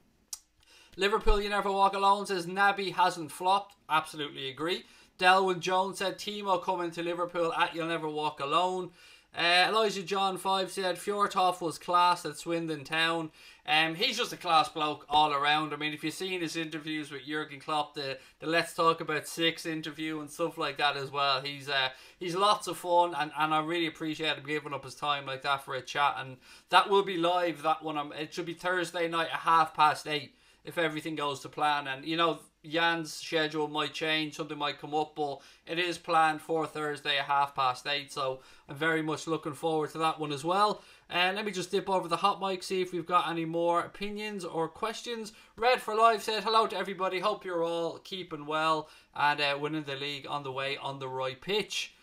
Liverpool, you never walk alone, says Naby hasn't flopped. Absolutely agree. Delwyn Jones said Timo coming to Liverpool at You'll Never Walk Alone. Uh, Elijah John 5 said Fjørtoft was class at Swindon Town. Um, he's just a class bloke all around. I mean, if you've seen his interviews with Jurgen Klopp, the, the Let's Talk About Six interview and stuff like that as well, he's uh, he's lots of fun and, and I really appreciate him giving up his time like that for a chat. And that will be live, that one. Um, it should be Thursday night at half past eight if everything goes to plan. And, you know, Jan's schedule might change, something might come up, but it is planned for Thursday at half past eight, so I'm very much looking forward to that one as well. And uh, let me just dip over the hot mic, see if we've got any more opinions or questions. Red for Life said, Hello to everybody, hope you're all keeping well and uh, winning the league on the way on the right pitch.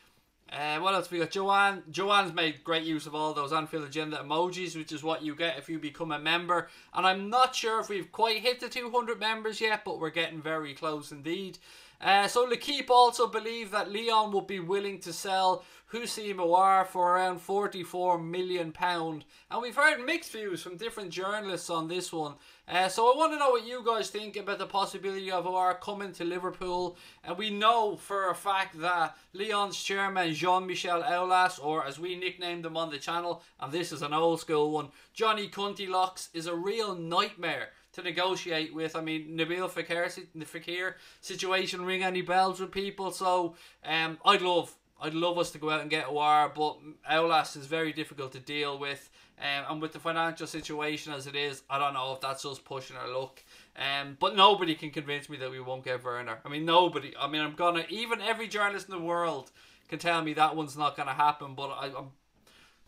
Uh, what else we got? Joanne. Joanne's made great use of all those Anfield Agenda emojis, which is what you get if you become a member. And I'm not sure if we've quite hit the 200 members yet, but we're getting very close indeed. Uh, so L'Equipe also believe that Lyon will be willing to sell Houssem Aouar for around 44 million pound, and we've heard mixed views from different journalists on this one. Uh, so I want to know what you guys think about the possibility of Aouar coming to Liverpool. And we know for a fact that Lyon's chairman Jean-Michel Aulas, or as we nicknamed him on the channel, and this is an old school one, Johnny Cunty Locks, is a real nightmare to negotiate with. I mean, Nabil Fekir, the Fekir situation ring any bells with people. So um, I'd love I'd love us to go out and get Aouar, but Aulas is very difficult to deal with. Um, and with the financial situation as it is, I don't know if that's us pushing our luck. Um, but nobody can convince me that we won't get Werner. I mean, nobody. I mean, I'm gonna even every journalist in the world can tell me that one's not gonna happen. But I, I'm,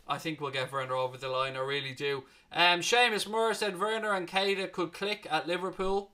I think we'll get Werner over the line. I really do. Um, Seamus Moore said Werner and Keita could click at Liverpool.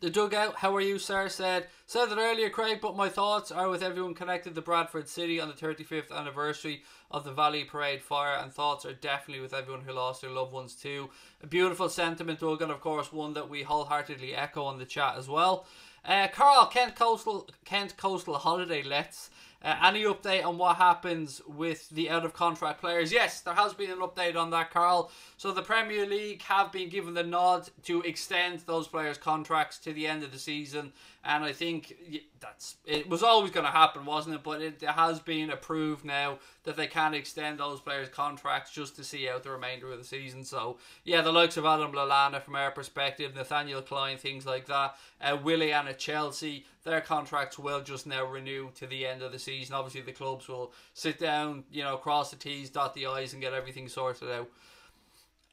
The dugout, how are you, sir? Said said that earlier, Craig. But my thoughts are with everyone connected to Bradford City on the 35th anniversary of the Valley Parade fire, and thoughts are definitely with everyone who lost their loved ones too. A beautiful sentiment, Doug, and of course one that we wholeheartedly echo on the chat as well. Uh, Carl Kent Coastal Kent Coastal Holiday Let's uh, any update on what happens with the out of contract players? Yes, there has been an update on that, Carl. So the Premier League have been given the nod to extend those players' contracts to the end of the season, and I think that's it was always going to happen, wasn't it? But it, it has been approved now that they can extend those players' contracts just to see out the remainder of the season. So yeah, the likes of Adam Lallana from our perspective, Nathaniel Clyne, things like that, uh, Willian at Chelsea their contracts will just now renew to the end of the season. Obviously, the clubs will sit down, you know, cross the T's, dot the I's, and get everything sorted out.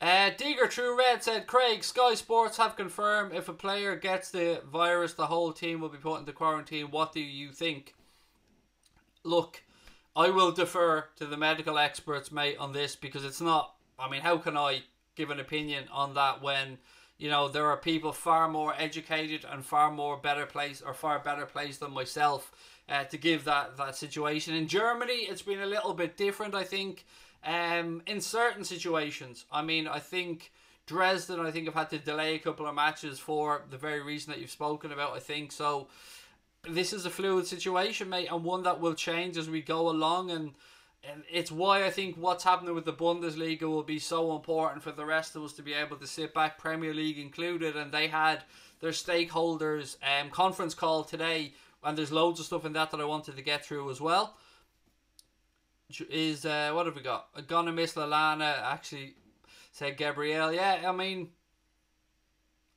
Uh, Digger True Red said, Craig, Sky Sports have confirmed if a player gets the virus, the whole team will be put into quarantine. What do you think? Look, I will defer to the medical experts, mate, on this because it's not. I mean, how can I give an opinion on that when you know, there are people far more educated and far more better placed or far better placed than myself uh, to give that that situation. In Germany, it's been a little bit different, I think. Um, in certain situations, I mean, I think Dresden, I think, have had to delay a couple of matches for the very reason that you've spoken about. I think so. This is a fluid situation, mate, and one that will change as we go along. And, and it's why I think what's happening with the Bundesliga will be so important for the rest of us to be able to sit back, Premier League included. And they had their stakeholders um, conference call today, and there's loads of stuff in that that I wanted to get through as well is uh, what have we got? I'm Gonna miss Lallana. Actually, said Gabrielle. Yeah, I mean,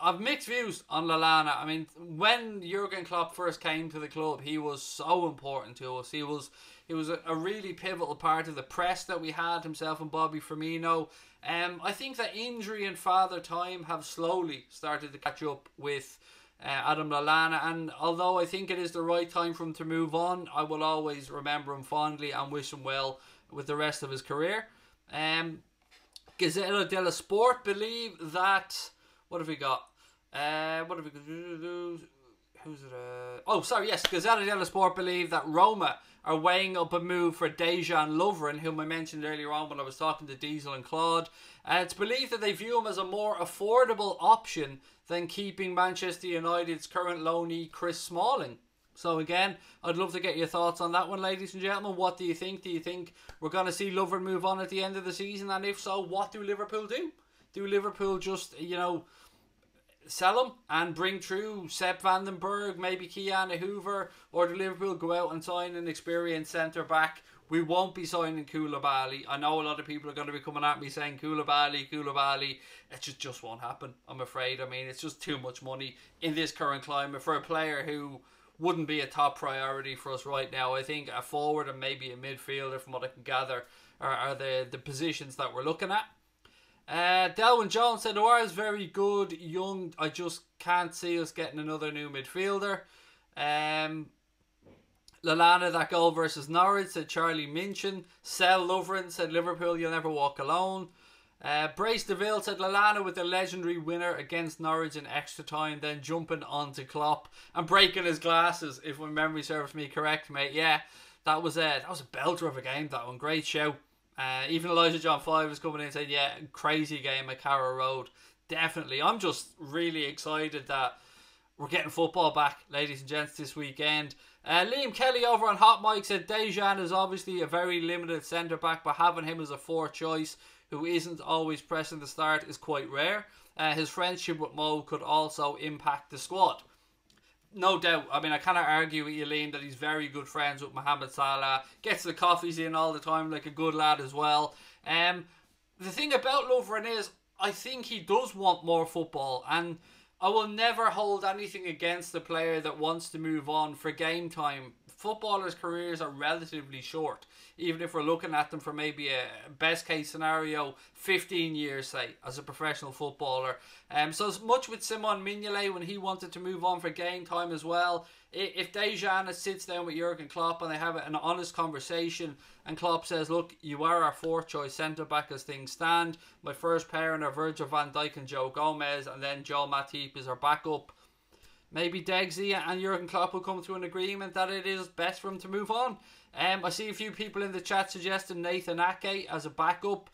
I've mixed views on Lallana. I mean, when Jurgen Klopp first came to the club, he was so important to us. He was he was a, a really pivotal part of the press that we had. Himself and Bobby Firmino. Um, I think that injury and father time have slowly started to catch up with uh, Adam Lallana. And although I think it is the right time for him to move on, I will always remember him fondly and wish him well with the rest of his career. Um, Gazzetta dello Sport believe that. What have we got? Uh, what have we got? Who's it? Uh, oh, sorry, yes. Gazzetta dello Sport believe that Roma are weighing up a move for Dejan Lovren, whom I mentioned earlier on when I was talking to Diesel and Claude. Uh, it's believed that they view him as a more affordable option than keeping Manchester United's current loanee Chris Smalling. So again, I'd love to get your thoughts on that one, ladies and gentlemen. What do you think? Do you think we're going to see Lovren move on at the end of the season? And if so, what do Liverpool do? Do Liverpool just, you know, sell him and bring through Sepp van den Berg, maybe Ki-Jana or the Liverpool go out and sign an experienced centre back? We won't be signing Koulibaly. I know a lot of people are going to be coming at me saying Koulibaly, Koulibaly. It just, just won't happen, I'm afraid. I mean, it's just too much money in this current climate for a player who wouldn't be a top priority for us right now. I think a forward and maybe a midfielder, from what I can gather, are, are the, the positions that we're looking at. Uh, Delwyn Jones said, Aouar is very good, young. I just can't see us getting another new midfielder. Um, Lallana, that goal versus Norwich, said Charlie Minchin. Sell Lovren, said Liverpool, you'll never walk alone. Uh, Brace DeVille said Lallana with the legendary winner against Norwich in extra time, then jumping onto Klopp and breaking his glasses, if my memory serves me correct, mate. Yeah, that was a, that was a belter of a game, that one. Great show. Uh, even Elijah John Five was coming in saying, yeah, crazy game at Carrow Road. Definitely. I'm just really excited that we're getting football back, ladies and gents, this weekend. Uh, Liam Kelly over on Hot Mic said Dejan is obviously a very limited centre back, but having him as a fourth choice who isn't always pressing the start is quite rare. Uh, his friendship with Mo could also impact the squad. No doubt. I mean, I cannot argue with you, that he's very good friends with Mohamed Salah. Gets the coffees in all the time, like a good lad as well. Um, the thing about Lovren is, I think he does want more football, and I will never hold anything against the player that wants to move on for game time. Footballers' careers are relatively short even if we're looking at them for maybe a best case scenario, 15 years, say, as a professional footballer. Um, so as much with Simon Mignolet when he wanted to move on for game time as well. If Dejan sits down with Jurgen Klopp and they have an honest conversation, and Klopp says, "Look, you are our fourth choice centre back as things stand. My first pairing are Virgil Van Dijk and Joe Gomez, and then Joe Matip is our backup." Maybe Degsy and Jurgen Klopp will come to an agreement that it is best for him to move on. Um, I see a few people in the chat suggesting Nathan Ake as a backup.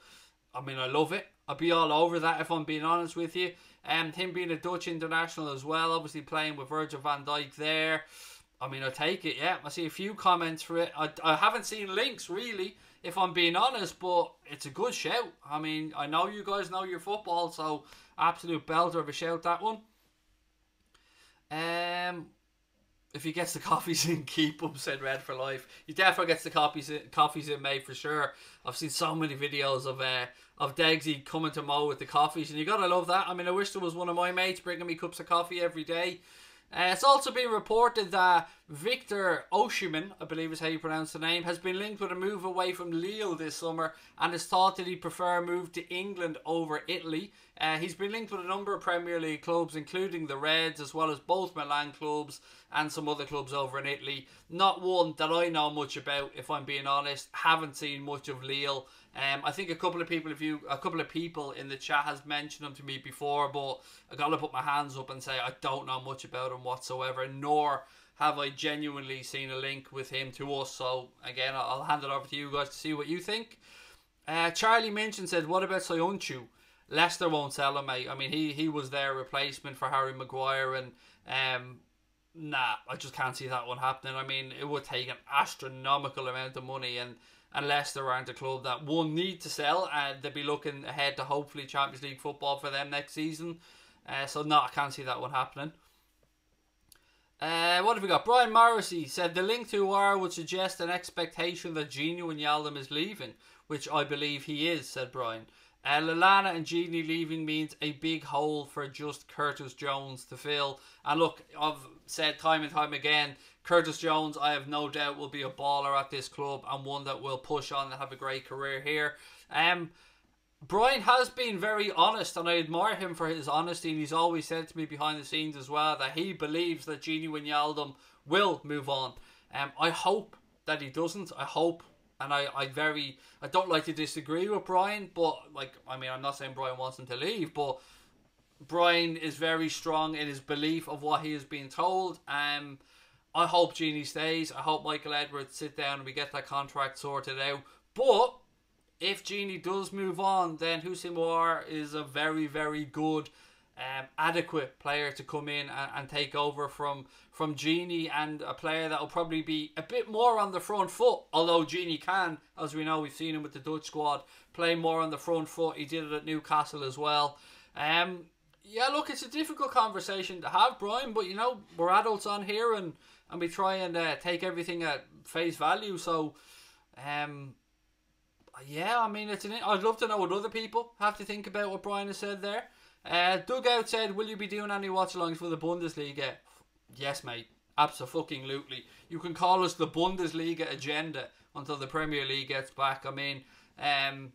I mean, I love it. I'd be all over that if I'm being honest with you. Um, him being a Dutch international as well, obviously playing with Virgil van Dijk there. I mean, I take it, yeah. I see a few comments for it. I, I haven't seen links really, if I'm being honest, but it's a good shout. I mean, I know you guys know your football, so absolute belter of a shout that one. Um, if he gets the coffees in, keep them, said Red for Life. He definitely gets the coffees in, coffees in made for sure. I've seen so many videos of uh, of Degsy coming to Mo with the coffees, and you gotta love that. I mean, I wish there was one of my mates bringing me cups of coffee every day. Uh, it's also been reported that Victor Osimhen, I believe is how you pronounce the name, has been linked with a move away from Lille this summer and is thought that he'd prefer a move to England over Italy. Uh, he's been linked with a number of Premier League clubs, including the Reds, as well as both Milan clubs and some other clubs over in Italy. Not one that I know much about, if I'm being honest. Haven't seen much of Lille. Um, I think a couple of people, if you, a couple of people in the chat has mentioned them to me before, but I gotta put my hands up and say I don't know much about them whatsoever, nor have I genuinely seen a link with him to us. So again, I'll hand it over to you guys to see what you think. Uh, Charlie Minchin said, "What about Soyuncu? Leicester won't sell him, mate. I mean, he he was their replacement for Harry Maguire, and um, nah, I just can't see that one happening. I mean, it would take an astronomical amount of money, and and Leicester aren't a club that one need to sell, and they'll be looking ahead to hopefully Champions League football for them next season. Uh, so no, I can't see that one happening. Uh, what have we got? Brian Morrissey said the link to Aouar would suggest an expectation that Gini Wijnaldum is leaving, which I believe he is, said Brian. Uh, Lallana and Gini leaving means a big hole for just Curtis Jones to fill. And look, I've said time and time again, Curtis Jones, I have no doubt, will be a baller at this club and one that will push on and have a great career here. Um, Brian has been very honest, and I admire him for his honesty. And he's always said to me behind the scenes as well that he believes that Gini Wijnaldum will move on. Um, I hope that he doesn't. I hope, and I, I very, I don't like to disagree with Brian, but like, I mean, I'm not saying Brian wants him to leave, but Brian is very strong in his belief of what he is being told. Um, I hope Gini stays. I hope Michael Edwards sit down and we get that contract sorted out. But if Gini does move on, then Houssem Aouar is a very, very good, um, adequate player to come in and, and, take over from from Gini and a player that will probably be a bit more on the front foot. Although Gini can, as we know, we've seen him with the Dutch squad play more on the front foot. He did it at Newcastle as well. Um, yeah, look, it's a difficult conversation to have, Brian, but you know we're adults on here and and we try and uh, take everything at face value. So, um, yeah, I mean, it's an. I'd love to know what other people have to think about what Brian has said there. Uh, Dugout said, "Will you be doing any watch-alongs for the Bundesliga?" Yes, mate. Absolutely. You can call us the Bundesliga agenda until the Premier League gets back. I mean, um,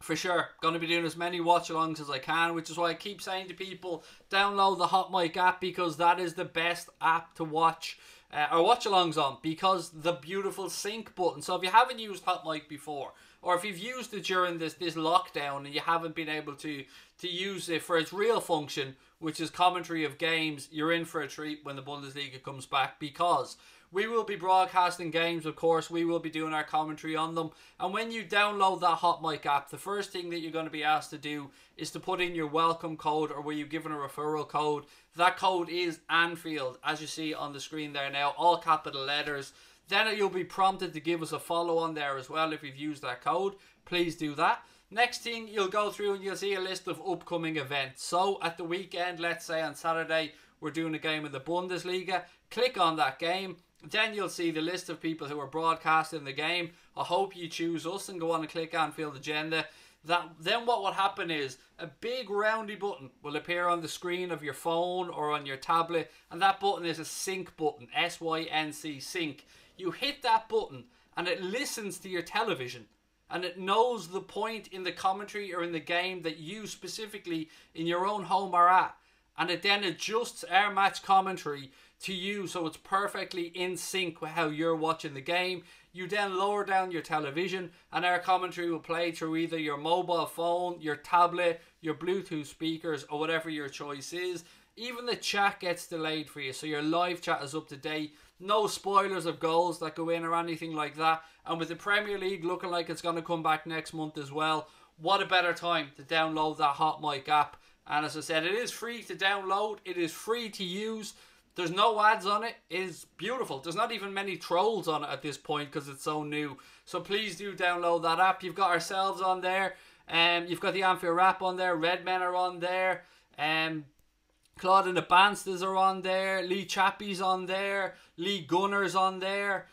for sure, going to be doing as many watch-alongs as I can, which is why I keep saying to people, download the Hot Mic app because that is the best app to watch uh, or watch-alongs on because the beautiful sync button. So if you haven't used Hot Mic before or if you've used it during this this lockdown and you haven't been able to to use it for its real function, which is commentary of games, you're in for a treat when the Bundesliga comes back because we will be broadcasting games, of course. We will be doing our commentary on them. And when you download that Hot Mic app, the first thing that you're going to be asked to do is to put in your welcome code or were you given a referral code. That code is Anfield, as you see on the screen there now, all capital letters. Then you'll be prompted to give us a follow on there as well if you've used that code. Please do that. Next thing you'll go through and you'll see a list of upcoming events. So at the weekend, let's say on Saturday, we're doing a game in the Bundesliga. Click on that game. Then you'll see the list of people who are broadcasting the game. I hope you choose us and go on and click Anfield Agenda. That then what will happen is a big roundy button will appear on the screen of your phone or on your tablet, and that button is a sync button, S Y N C sync you hit that button and it listens to your television and it knows the point in the commentary or in the game that you specifically in your own home are at. And it then adjusts our match commentary to you so it's perfectly in sync with how you're watching the game. You then lower down your television and our commentary will play through either your mobile phone your tablet your bluetooth speakers or whatever your choice is. Even the chat gets delayed for you so your live chat is up to date no spoilers of goals that go in or anything like that. And with the Premier League looking like it's going to come back next month as well, what a better time to download that Hot Mic app. And as I said, it is free to download, it is free to use. There's no ads on it. It is beautiful. There's not even many trolls on it at this point because it's so new. So please do download that app. You've got ourselves on there. Um, you've got the Anfield Wrap on there. Redmen are on there. Um, Claude and the Banstas are on there. Lee Chappie's on there. Lee Gunner's on there.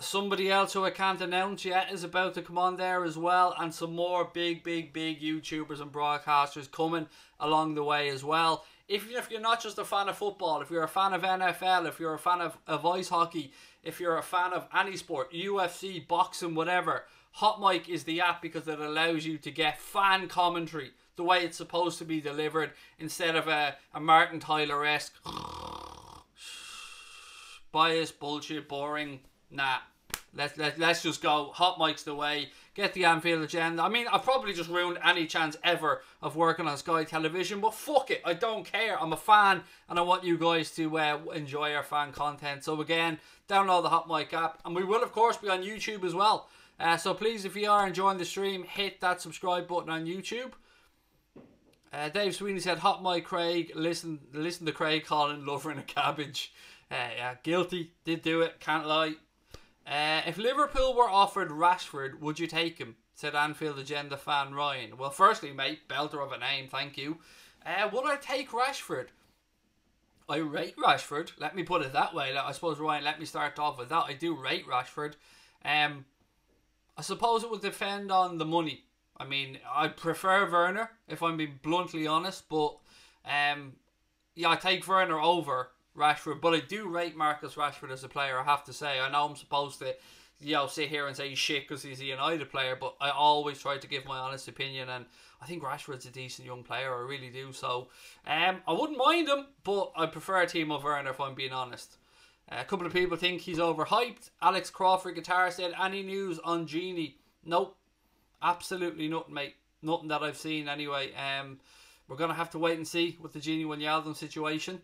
Somebody else who I can't announce yet is about to come on there as well. And some more big, big, big YouTubers and broadcasters coming along the way as well. If, you're not just a fan of football, if you're a fan of NFL, if you're a fan of, of ice hockey, if you're a fan of any sport, UFC, boxing, whatever, Hot Mic is the app because it allows you to get fan commentary the way it's supposed to be delivered instead of a, a Martin Tyler esque bias, bullshit, boring. Nah, Let's let, let's just go. Hot mics the way. Get the Anfield agenda. I mean, I've probably just ruined any chance ever of working on Sky Television, but fuck it, I don't care. I'm a fan, and I want you guys to uh, enjoy our fan content. So again, download the Hot Mic app, and we will of course be on YouTube as well. Uh, so please, if you are enjoying the stream, hit that subscribe button on YouTube. Uh, Dave Sweeney said, "Hot Mic Craig, listen, listen to Craig calling Lovren a cabbage." Uh, yeah, guilty. Did do it. Can't lie. Uh, if Liverpool were offered Rashford, would you take him? Said Anfield Agenda fan Ryan. Well, firstly, mate, belter of a name, thank you. Uh, would I take Rashford? I rate Rashford. Let me put it that way. I suppose Ryan. Let me start off with that. I do rate Rashford. Um, I suppose it would depend on the money. I mean, I prefer Werner if I'm being bluntly honest, but um, yeah, I take Werner over Rashford, but I do rate Marcus Rashford as a player. I have to say, I know I'm supposed to, you know, sit here and say shit because he's a United player, but I always try to give my honest opinion, and I think Rashford's a decent young player. I really do. So, um, I wouldn't mind him, but I prefer a team of Werner if I'm being honest. A couple of people think he's overhyped. Alex Crawford guitar said, "Any news on Gini? Nope, absolutely nothing, mate. Nothing that I've seen anyway. Um, we're gonna have to wait and see with the Gini Wijnaldum situation.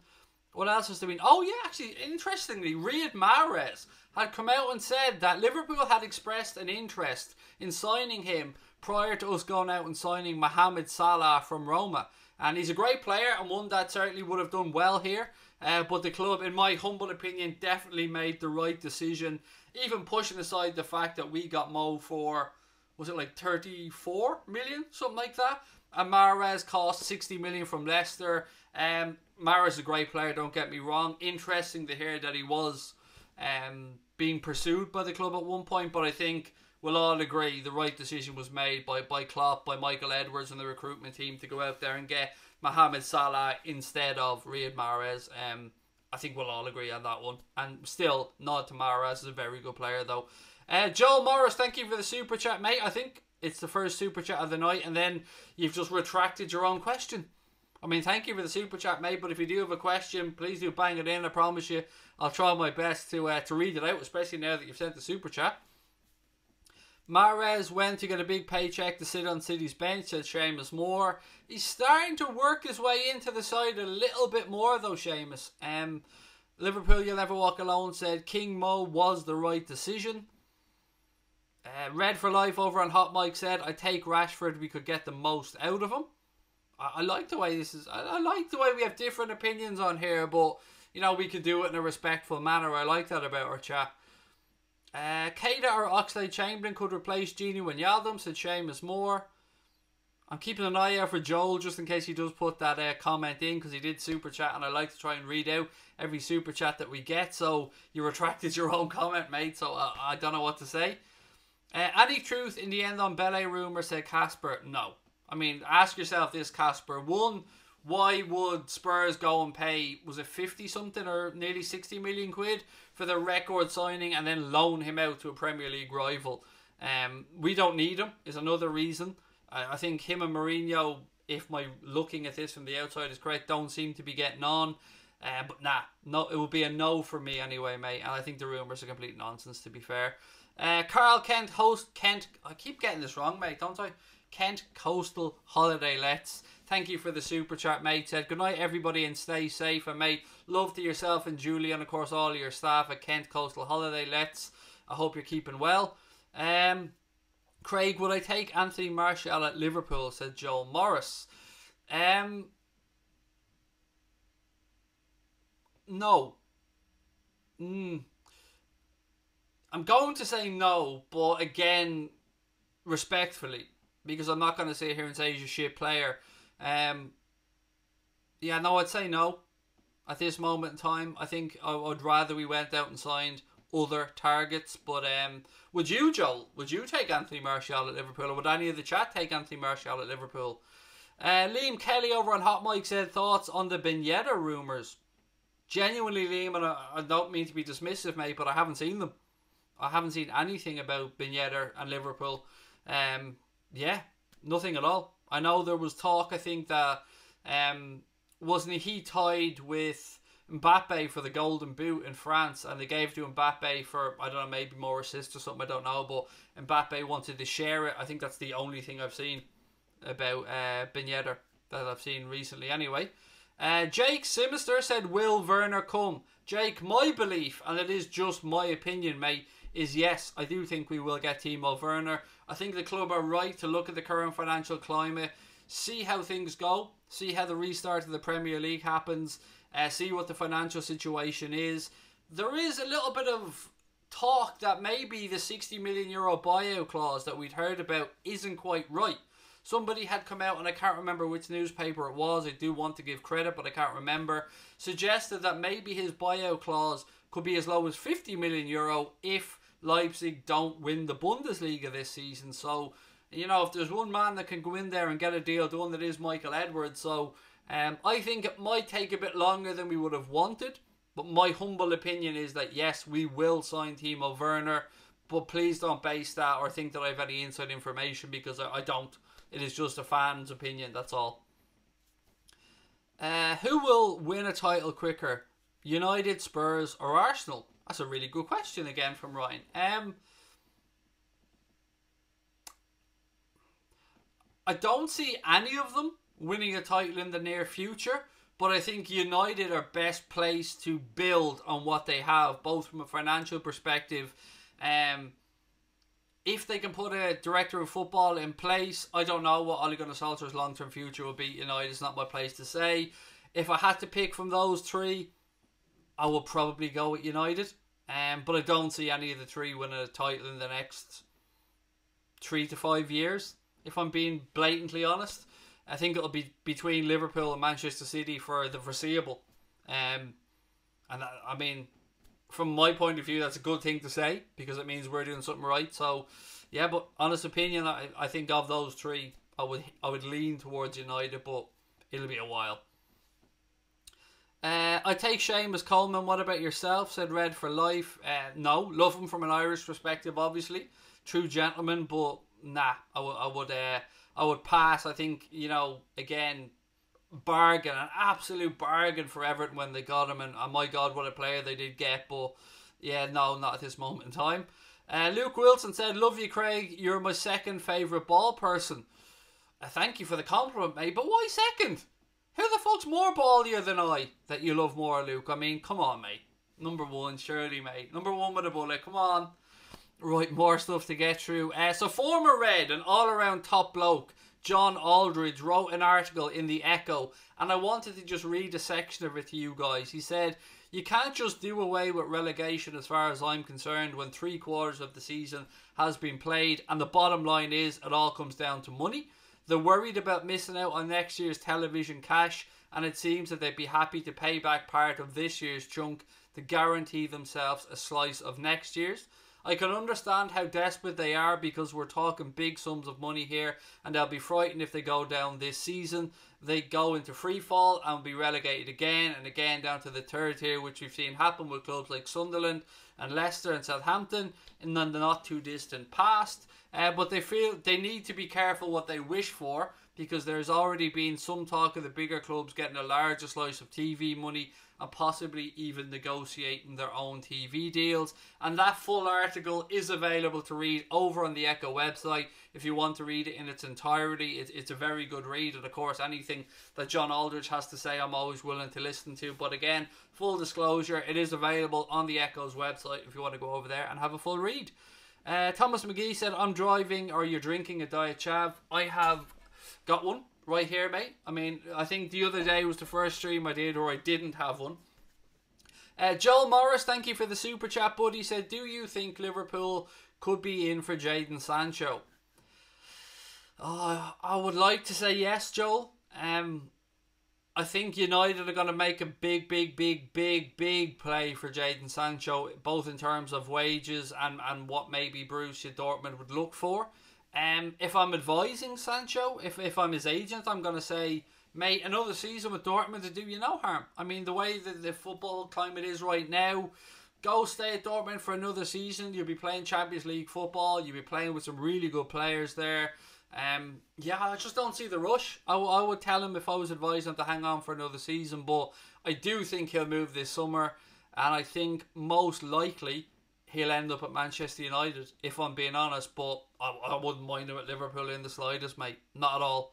What else has there been? Oh yeah, actually, interestingly, Riyad Mahrez had come out and said that Liverpool had expressed an interest in signing him prior to us going out and signing Mohamed Salah from Roma. And he's a great player and one that certainly would have done well here. Uh, but the club, in my humble opinion, definitely made the right decision. Even pushing aside the fact that we got Mo for, was it like 34 million? Something like that. And Mahrez cost 60 million from Leicester. Um, Mahrez is a great player, don't get me wrong. Interesting to hear that he was um, being pursued by the club at one point, but I think we'll all agree the right decision was made by, by Klopp, by Michael Edwards and the recruitment team to go out there and get Mohamed Salah instead of Riyad Mahrez. Um, I think we'll all agree on that one. And still, nod to Mahrez is a very good player, though. Uh, Joel Morris, thank you for the super chat, mate. I think it's the first super chat of the night, and then you've just retracted your own question. I mean, thank you for the super chat, mate. But if you do have a question, please do bang it in. I promise you, I'll try my best to uh, to read it out, especially now that you've sent the super chat. Mahrez went to get a big paycheck to sit on City's bench, said Seamus Moore. He's starting to work his way into the side a little bit more, though, Seamus. Um, Liverpool, you'll never walk alone, said King Mo was the right decision. Uh, Red for Life over on Hot Mic said, I take Rashford, we could get the most out of him. I, I like the way this is. I, I, like the way we have different opinions on here, but you know we can do it in a respectful manner. I like that about our chat. Uh, Keita or Oxlade-Chamberlain could replace Gini Wijnaldum, said Seamus Moore. I'm keeping an eye out for Joel just in case he does put that uh, comment in because he did super chat and I like to try and read out every super chat that we get. So you retracted your own comment, mate. So I don't know what to say. Uh, any truth in the Ndombele rumor? Said Casper. No. I mean, ask yourself this, Casper. One, why would Spurs go and pay, was it 50 something or nearly 60 million quid for the record signing and then loan him out to a Premier League rival? Um, we don't need him, is another reason. I, I think him and Mourinho, if my looking at this from the outside is correct, don't seem to be getting on. Uh, but nah, no, it would be a no for me anyway, mate. And I think the rumours are complete nonsense, to be fair. Uh, Carl Kent, host Kent. I keep getting this wrong, mate, don't I? Kent Coastal Holiday Let's. Thank you for the super chat, mate. Said good night, everybody, and stay safe. And mate, love to yourself and Julie, and of course all your staff at Kent Coastal Holiday Let's. I hope you're keeping well. Um, Craig, would I take Anthony Martial at Liverpool? Said Joel Morris. Um, no. Mm. I'm going to say no, but again, respectfully, because I'm not going to sit here and say he's a shit player. Um, yeah, no, I'd say no. At this moment in time, I think I would rather we went out and signed other targets. But um, would you, Joel? Would you take Anthony Martial at Liverpool, or would any of the chat take Anthony Martial at Liverpool? Uh, Liam Kelly over on Hot Mic said thoughts on the Ben Yedder rumours. Genuinely, Liam, and I, I don't mean to be dismissive, mate, but I haven't seen them. I haven't seen anything about Ben Yedder and Liverpool. Um, yeah, nothing at all. I know there was talk. I think that um, wasn't he tied with Mbappe for the Golden Boot in France, and they gave to Mbappe for I don't know maybe more assists or something. I don't know, but Mbappe wanted to share it. I think that's the only thing I've seen about uh, that I've seen recently. Anyway, uh, Jake Simister said, "Will Werner come?" Jake, my belief, and it is just my opinion, mate, is yes. I do think we will get Timo Werner. I think the club are right to look at the current financial climate, see how things go, see how the restart of the Premier League happens uh, see what the financial situation is. There is a little bit of talk that maybe the 60 million euro buyout clause that we'd heard about isn't quite right. Somebody had come out, and I can't remember which newspaper it was. I do want to give credit, but I can't remember. Suggested that maybe his buyout clause could be as low as 50 million euro if Leipzig don't win the Bundesliga this season. So, you know, if there's one man that can go in there and get a deal done, that is Michael Edwards. So, um, I think it might take a bit longer than we would have wanted, but my humble opinion is that yes, we will sign Timo Werner, but please don't base that or think that I have any inside information because I, I don't. It is just a fan's opinion, that's all. Uh, who will win a title quicker, United, Spurs, or Arsenal? That's a really good question again from Ryan. Um, I don't see any of them winning a title in the near future. But I think United are best placed to build on what they have, both from a financial perspective. Um, if they can put a director of football in place, I don't know what Ole Gunnar Solskjaer's long term future will be. United is not my place to say. If I had to pick from those three, I would probably go with United. Um, but I don't see any of the three winning a title in the next three to five years. If I'm being blatantly honest, I think it'll be between Liverpool and Manchester City for the foreseeable. Um, and I, I mean, from my point of view, that's a good thing to say because it means we're doing something right. So, yeah, but honest opinion, I, I think of those three, I would I would lean towards United, but it'll be a while. Uh, I take Seamus Coleman. What about yourself? Said Red for life. Uh, no, love him from an Irish perspective, obviously. True gentleman, but nah, I, w- I would. Uh, I would pass. I think you know again, bargain, an absolute bargain for Everton when they got him, and oh my God, what a player they did get. But yeah, no, not at this moment in time. Uh, Luke Wilson said, "Love you, Craig. You're my second favorite ball person." Uh, thank you for the compliment, mate. But why second? Who the fuck's more ballier than I that you love more, Luke? I mean, come on, mate. Number one, surely, mate. Number one with a bullet. Come on. Right, more stuff to get through. Uh, so, former Red and all around top bloke, John Aldridge, wrote an article in The Echo, and I wanted to just read a section of it to you guys. He said, You can't just do away with relegation, as far as I'm concerned, when three quarters of the season has been played, and the bottom line is it all comes down to money. They're worried about missing out on next year's television cash, and it seems that they'd be happy to pay back part of this year's chunk to guarantee themselves a slice of next year's. I can understand how desperate they are because we're talking big sums of money here, and they'll be frightened if they go down this season. They go into free fall and be relegated again and again down to the third tier, which we've seen happen with clubs like Sunderland and Leicester and Southampton in the not too distant past. Uh, but they feel they need to be careful what they wish for because there's already been some talk of the bigger clubs getting a larger slice of TV money and possibly even negotiating their own TV deals. And that full article is available to read over on the Echo website if you want to read it in its entirety. It, it's a very good read, and of course, anything that John Aldridge has to say, I'm always willing to listen to. But again, full disclosure, it is available on the Echo's website if you want to go over there and have a full read. Uh, Thomas McGee said, I'm driving or you're drinking a Diet Chav. I have got one right here, mate. I mean, I think the other day was the first stream I did or I didn't have one. Uh, Joel Morris, thank you for the super chat, buddy. Said, Do you think Liverpool could be in for Jadon Sancho? Oh, I would like to say yes, Joel. Um, I think United are going to make a big, big, big, big, big play for Jadon Sancho, both in terms of wages and, and what maybe Borussia Dortmund would look for. Um, if I'm advising Sancho, if, if I'm his agent, I'm going to say, mate, another season with Dortmund to do you no harm. I mean, the way that the football climate is right now, go stay at Dortmund for another season. You'll be playing Champions League football. You'll be playing with some really good players there. Um, yeah, I just don't see the rush. I, I would tell him if I was advising him to hang on for another season, but I do think he'll move this summer, and I think most likely he'll end up at Manchester United, if I'm being honest, but I, I wouldn't mind him at Liverpool in the slightest, mate. Not at all.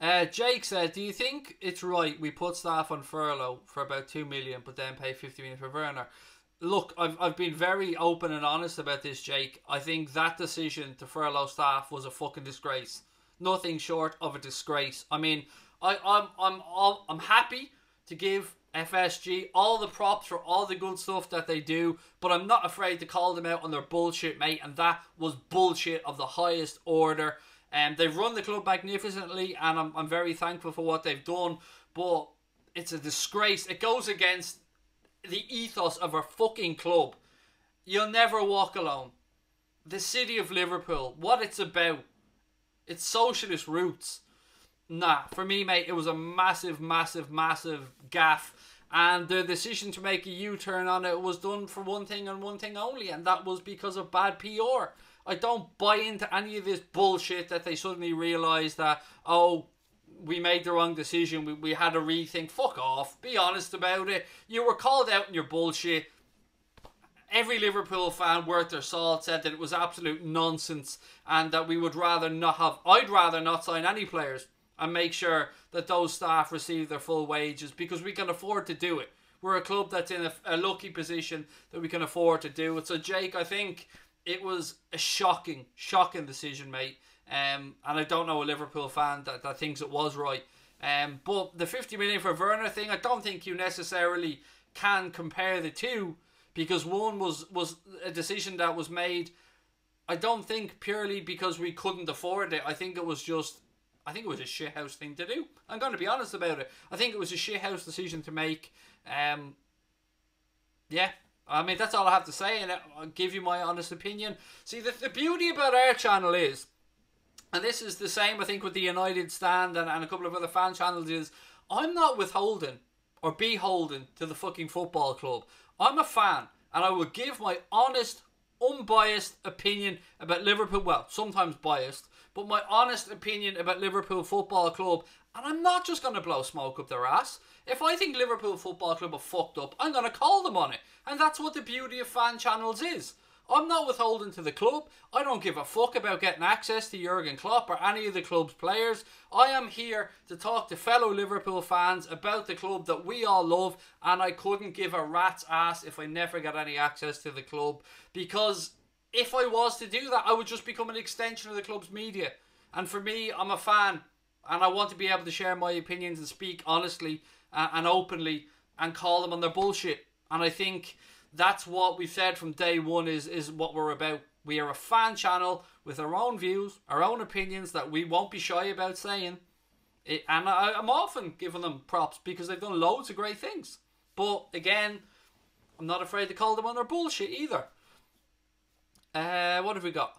Uh, Jake said, "Do you think it's right we put staff on furlough for about two million, but then pay fifty million for Werner?" Look, I've I've been very open and honest about this, Jake. I think that decision to furlough staff was a fucking disgrace. Nothing short of a disgrace. I mean, I I'm I'm I'm, happy to give FSG all the props for all the good stuff that they do, but I'm not afraid to call them out on their bullshit, mate. And that was bullshit of the highest order. And um, they've run the club magnificently, and I'm, I'm very thankful for what they've done. But it's a disgrace. It goes against the ethos of a fucking club. You'll never walk alone. The city of Liverpool, what it's about, its socialist roots. Nah, for me, mate, it was a massive, massive, massive gaffe. And the decision to make a U turn on it was done for one thing and one thing only, and that was because of bad PR. I don't buy into any of this bullshit that they suddenly realise that, oh, we made the wrong decision, we, we had to rethink. Fuck off. Be honest about it. You were called out in your bullshit. Every Liverpool fan worth their salt said that it was absolute nonsense and that we would rather not have, I'd rather not sign any players and make sure that those staff receive their full wages because we can afford to do it. We're a club that's in a, a lucky position that we can afford to do it. So, Jake, I think it was a shocking, shocking decision, mate. Um, and I don't know a Liverpool fan that, that thinks it was right. Um, but the 50 million for Werner thing, I don't think you necessarily can compare the two because one was, was a decision that was made, I don't think purely because we couldn't afford it. I think it was just, I think it was a shithouse thing to do. I'm going to be honest about it. I think it was a shithouse decision to make. Um, yeah, I mean, that's all I have to say, and I'll give you my honest opinion. See, the, the beauty about our channel is, and this is the same, I think, with the United Stand and, and a couple of other fan channels, is I'm not withholding or beholden to the fucking football club. I'm a fan, and I will give my honest, unbiased opinion about Liverpool. Well, sometimes biased, but my honest opinion about Liverpool Football Club. And I'm not just going to blow smoke up their ass. If I think Liverpool Football Club are fucked up, I'm going to call them on it. And that's what the beauty of fan channels is. I'm not withholding to the club. I don't give a fuck about getting access to Jurgen Klopp or any of the club's players. I am here to talk to fellow Liverpool fans about the club that we all love, and I couldn't give a rat's ass if I never got any access to the club because if I was to do that, I would just become an extension of the club's media. And for me, I'm a fan, and I want to be able to share my opinions and speak honestly uh, and openly and call them on their bullshit. And I think that's what we've said from day one is is what we're about. We are a fan channel with our own views, our own opinions that we won't be shy about saying. It, and I, I'm often giving them props because they've done loads of great things. But again, I'm not afraid to call them on their bullshit either. Uh, what have we got?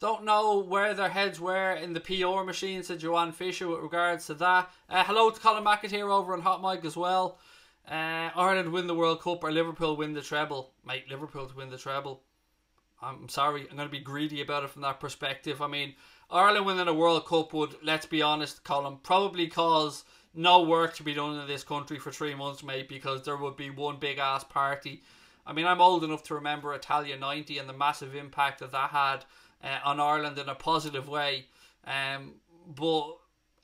Don't know where their heads were in the PR machine, said Joanne Fisher with regards to that. Uh, hello to Colin McAteer over on Hot Mic as well. Uh, Ireland win the World Cup or Liverpool win the treble. Mate, Liverpool to win the treble. I'm sorry, I'm going to be greedy about it from that perspective. I mean, Ireland winning a World Cup would, let's be honest, Colin, probably cause no work to be done in this country for three months, mate, because there would be one big ass party. I mean, I'm old enough to remember Italia 90 and the massive impact that that had uh, on Ireland in a positive way. Um, but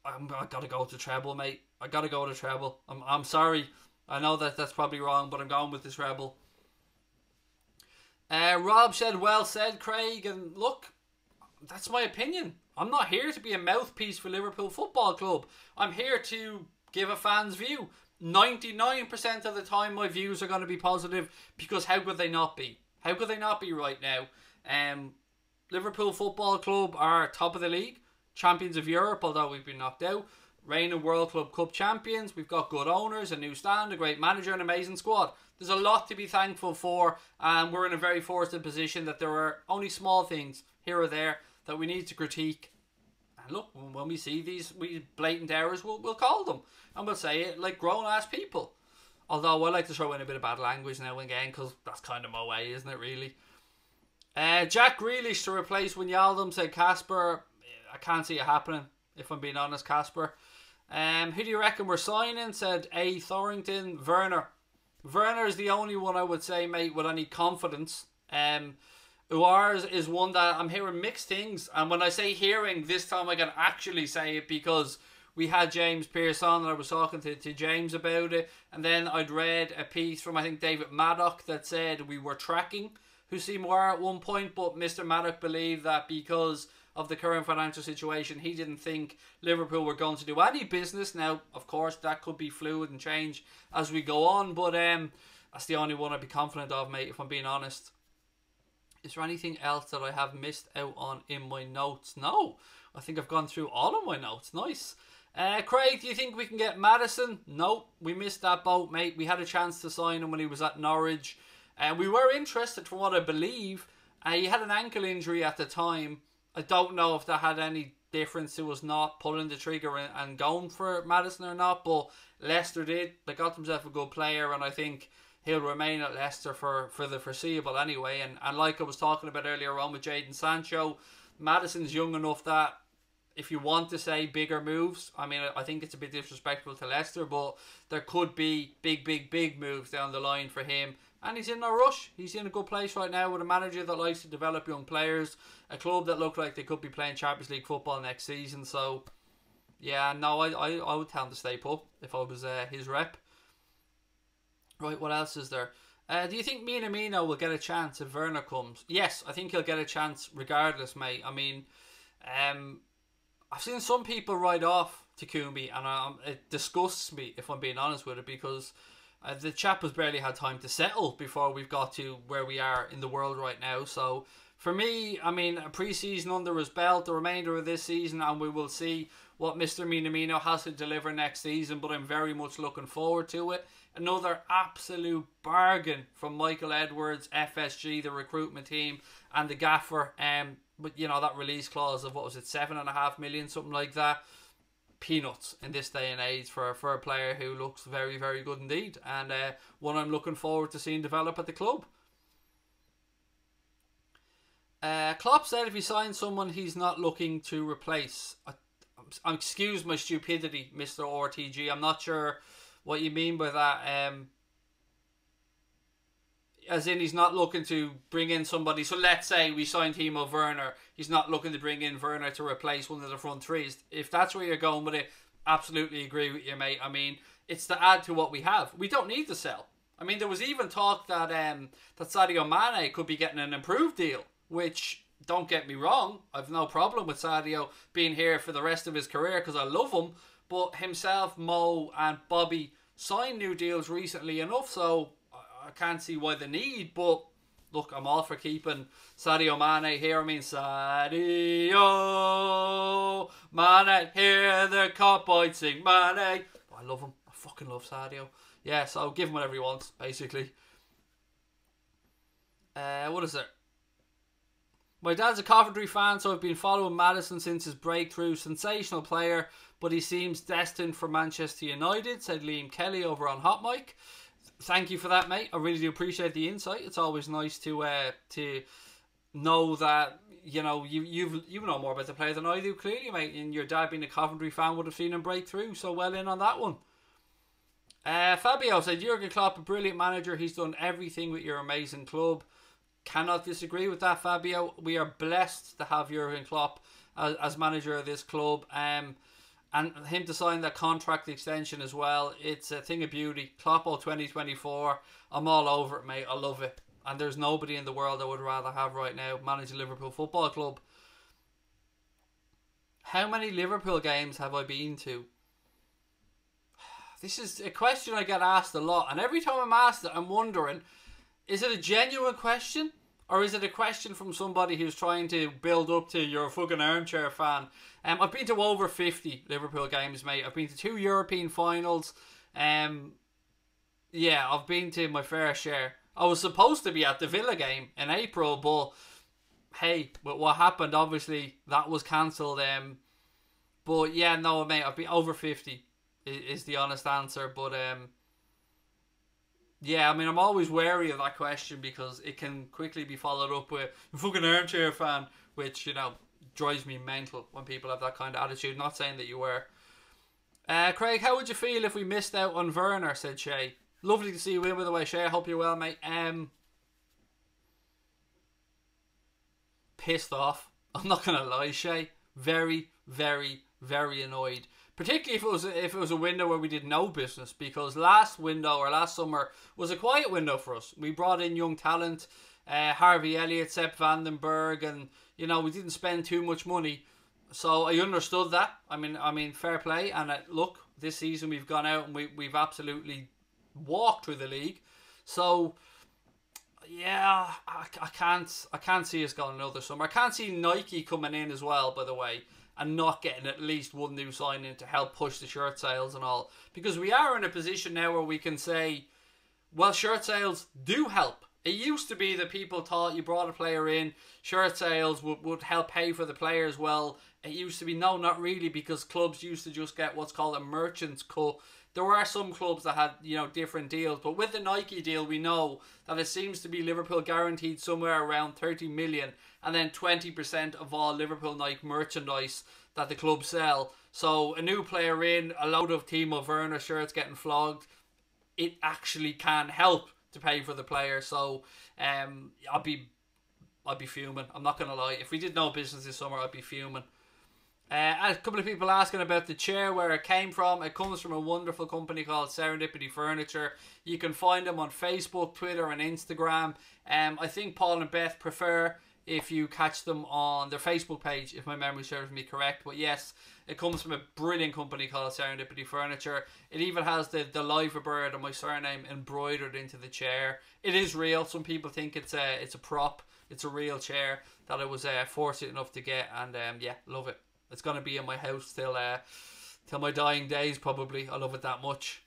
I'm, I got to go to treble, mate. I got to go to treble. I'm, I'm sorry. I know that that's probably wrong, but I'm going with this rebel. Uh, Rob said, well said, Craig. And look, that's my opinion. I'm not here to be a mouthpiece for Liverpool Football Club. I'm here to give a fan's view. 99% of the time, my views are going to be positive because how could they not be? How could they not be right now? Um, Liverpool Football Club are top of the league, champions of Europe, although we've been knocked out. Reigning World Club Cup champions. We've got good owners, a new stand, a great manager, an amazing squad. There's a lot to be thankful for, and we're in a very fortunate position that there are only small things here or there that we need to critique. And look, when we see these we blatant errors, we'll, we'll call them and we'll say it like grown ass people. Although I like to throw in a bit of bad language now and again because that's kind of my way, isn't it? Really. Uh, Jack Grealish to replace Wijnaldum, said Casper. I can't see it happening, if I'm being honest, Casper. Um, who do you reckon we're signing? Said A. Thorington. Werner. Werner is the only one I would say, mate, with any confidence. Um, Uars is one that I'm hearing mixed things. And when I say hearing, this time I can actually say it because we had James Pearce on and I was talking to, to James about it. And then I'd read a piece from, I think, David Maddock that said we were tracking Houssem Aouar at one point, but Mr. Maddock believed that because of the current financial situation, he didn't think Liverpool were going to do any business. Now, of course, that could be fluid and change as we go on, but um, that's the only one I'd be confident of, mate, if I'm being honest. Is there anything else that I have missed out on in my notes? No, I think I've gone through all of my notes. Nice. Uh, Craig, do you think we can get Maddison? No, we missed that boat, mate. We had a chance to sign him when he was at Norwich. Uh, we were interested, from what I believe. Uh, he had an ankle injury at the time. I don't know if that had any difference to was not pulling the trigger and, and going for Maddison or not, but Leicester did. They got themselves a good player, and I think he'll remain at Leicester for, for the foreseeable anyway. And, and like I was talking about earlier on with Jadon Sancho, Maddison's young enough that if you want to say bigger moves, I mean, I think it's a bit disrespectful to Leicester, but there could be big, big, big moves down the line for him and he's in no rush. He's in a good place right now with a manager that likes to develop young players, a club that look like they could be playing Champions League football next season. So, yeah, no, I, I, I would tell him to stay put if I was uh, his rep. Right, what else is there? Uh, do you think Minamino will get a chance if Werner comes? Yes, I think he'll get a chance regardless, mate. I mean, um, I've seen some people write off Takumi, and um, it disgusts me if I'm being honest with it because uh, the chap has barely had time to settle before we've got to where we are in the world right now. So for me, I mean, a pre-season under his belt, the remainder of this season, and we will see what Mr. Minamino has to deliver next season. But I'm very much looking forward to it. Another absolute bargain from Michael Edwards, FSG, the recruitment team, and the gaffer. Um, but you know that release clause of what was it, seven and a half million, something like that peanuts in this day and age for, for a player who looks very, very good indeed, and uh, one I'm looking forward to seeing develop at the club. Uh, Klopp said if he signs someone he's not looking to replace. I, I, excuse my stupidity, Mr. RTG. I'm not sure what you mean by that. Um, as in he's not looking to bring in somebody. So let's say we signed Timo Werner, he's not looking to bring in Werner to replace one of the front threes. If that's where you're going with it, absolutely agree with you, mate. I mean, it's to add to what we have. We don't need to sell. I mean, there was even talk that um that Sadio Mane could be getting an improved deal, which don't get me wrong, I've no problem with Sadio being here for the rest of his career because I love him. But himself, Mo, and Bobby signed new deals recently enough, so I can't see why the need, but look, I'm all for keeping Sadio Mane here. I mean, Sadio Mane, hear the cowboys sing Mane. I love him. I fucking love Sadio. Yeah, so give him whatever he wants, basically. Uh, what is it? My dad's a Coventry fan, so I've been following Maddison since his breakthrough. Sensational player, but he seems destined for Manchester United, said Liam Kelly over on Hot Mic thank you for that, mate. I really do appreciate the insight. It's always nice to uh, to know that you know you you've you know more about the player than I do. Clearly, mate, and your dad being a Coventry fan would have seen him break through. So well in on that one. Uh, Fabio said Jurgen Klopp, a brilliant manager. He's done everything with your amazing club. Cannot disagree with that, Fabio. We are blessed to have Jurgen Klopp as, as manager of this club. Um, and him to sign that contract extension as well. It's a thing of beauty. Kloppo 2024. I'm all over it, mate. I love it. And there's nobody in the world I would rather have right now managing Liverpool Football Club. How many Liverpool games have I been to? This is a question I get asked a lot, and every time I'm asked it, I'm wondering: is it a genuine question? Or is it a question from somebody who's trying to build up to your fucking armchair fan? Um, I've been to over 50 Liverpool games, mate. I've been to two European finals. Um, yeah, I've been to my fair share. I was supposed to be at the Villa game in April, but hey, but what happened, obviously, that was cancelled. Um, but yeah, no, mate, I've been over 50 is, is the honest answer. But um, Yeah, I mean, I'm always wary of that question because it can quickly be followed up with fucking armchair fan, which, you know, drives me mental when people have that kind of attitude. Not saying that you were. Uh, Craig, how would you feel if we missed out on Werner? Said Shay. Lovely to see you in, by the way, Shay. I hope you're well, mate. Um, pissed off. I'm not gonna lie, Shay. Very, very, very annoyed. Particularly if it was if it was a window where we did no business, because last window or last summer was a quiet window for us. We brought in young talent, uh, Harvey Elliott, Sepp van den Berg, and you know we didn't spend too much money. So I understood that. I mean, I mean, fair play. And uh, look, this season we've gone out and we we've absolutely walked through the league. So yeah, I, I can't I can't see us going another summer. I can't see Nike coming in as well. By the way, and not getting at least one new signing to help push the shirt sales and all, because we are in a position now where we can say, well, shirt sales do help. It used to be that people thought you brought a player in, shirt sales would, would help pay for the players. Well, it used to be no, not really, because clubs used to just get what's called a merchant's cut there were some clubs that had you know different deals, but with the Nike deal, we know that it seems to be Liverpool guaranteed somewhere around 30 million, and then 20% of all Liverpool Nike merchandise that the club sell. So a new player in, a load of Timo Werner shirts getting flogged, it actually can help to pay for the player. So um, I'd be I'd be fuming. I'm not gonna lie. If we did no business this summer, I'd be fuming. Uh, a couple of people asking about the chair, where it came from. It comes from a wonderful company called Serendipity Furniture. You can find them on Facebook, Twitter, and Instagram. Um, I think Paul and Beth prefer if you catch them on their Facebook page, if my memory serves me correct. But yes, it comes from a brilliant company called Serendipity Furniture. It even has the, the live bird and my surname embroidered into the chair. It is real. Some people think it's a it's a prop. It's a real chair that I was uh, fortunate enough to get, and um, yeah, love it. It's gonna be in my house till uh, till my dying days. Probably, I love it that much.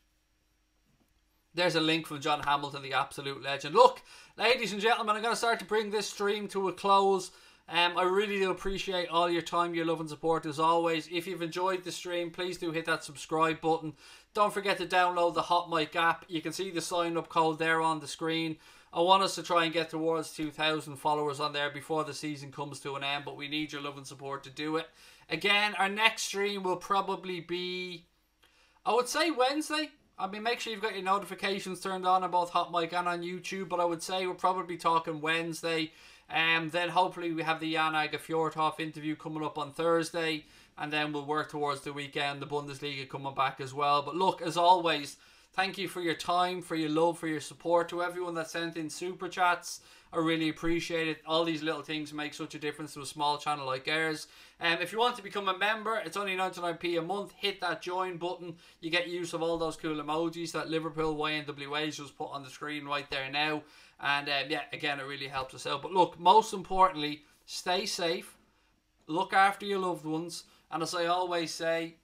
There's a link from John Hamilton, the absolute legend. Look, ladies and gentlemen, I'm gonna start to bring this stream to a close. Um, I really do appreciate all your time, your love and support as always. If you've enjoyed the stream, please do hit that subscribe button. Don't forget to download the Hot Mic app. You can see the sign up code there on the screen. I want us to try and get towards 2,000 followers on there before the season comes to an end, but we need your love and support to do it. Again, our next stream will probably be, I would say Wednesday. I mean, make sure you've got your notifications turned on on both Hot Mic and on YouTube. But I would say we're probably talking Wednesday. And um, then hopefully we have the Jan Fjørtoft interview coming up on Thursday. And then we'll work towards the weekend, the Bundesliga coming back as well. But look, as always, thank you for your time, for your love, for your support to everyone that sent in super chats. I really appreciate it. All these little things make such a difference to a small channel like ours. Um, if you want to become a member, it's only 99p a month. Hit that join button. You get use of all those cool emojis that Liverpool YNWA just put on the screen right there now. And um, yeah, again, it really helps us out. But look, most importantly, stay safe. Look after your loved ones. And as I always say,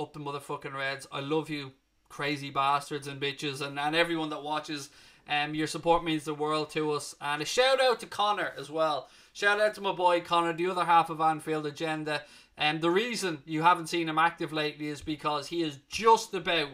up the motherfucking Reds. I love you, crazy bastards and bitches, and, and everyone that watches um, your support means the world to us. And a shout out to Connor as well. Shout out to my boy Connor, the other half of Anfield Agenda. And um, the reason you haven't seen him active lately is because he is just about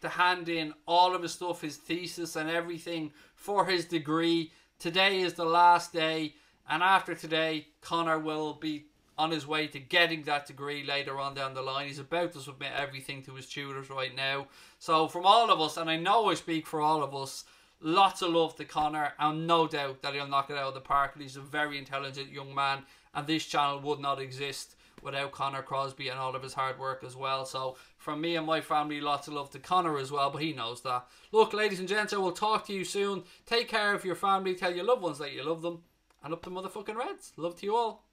to hand in all of his stuff, his thesis and everything for his degree. Today is the last day, and after today, Connor will be on his way to getting that degree later on down the line. He's about to submit everything to his tutors right now. So, from all of us, and I know I speak for all of us, Lots of love to Connor, and no doubt that he'll knock it out of the park. He's a very intelligent young man, and this channel would not exist without Connor Crosby and all of his hard work as well. So, from me and my family, lots of love to Connor as well, but he knows that. Look, ladies and gents, I will talk to you soon. Take care of your family, tell your loved ones that you love them, and up to motherfucking Reds. Love to you all.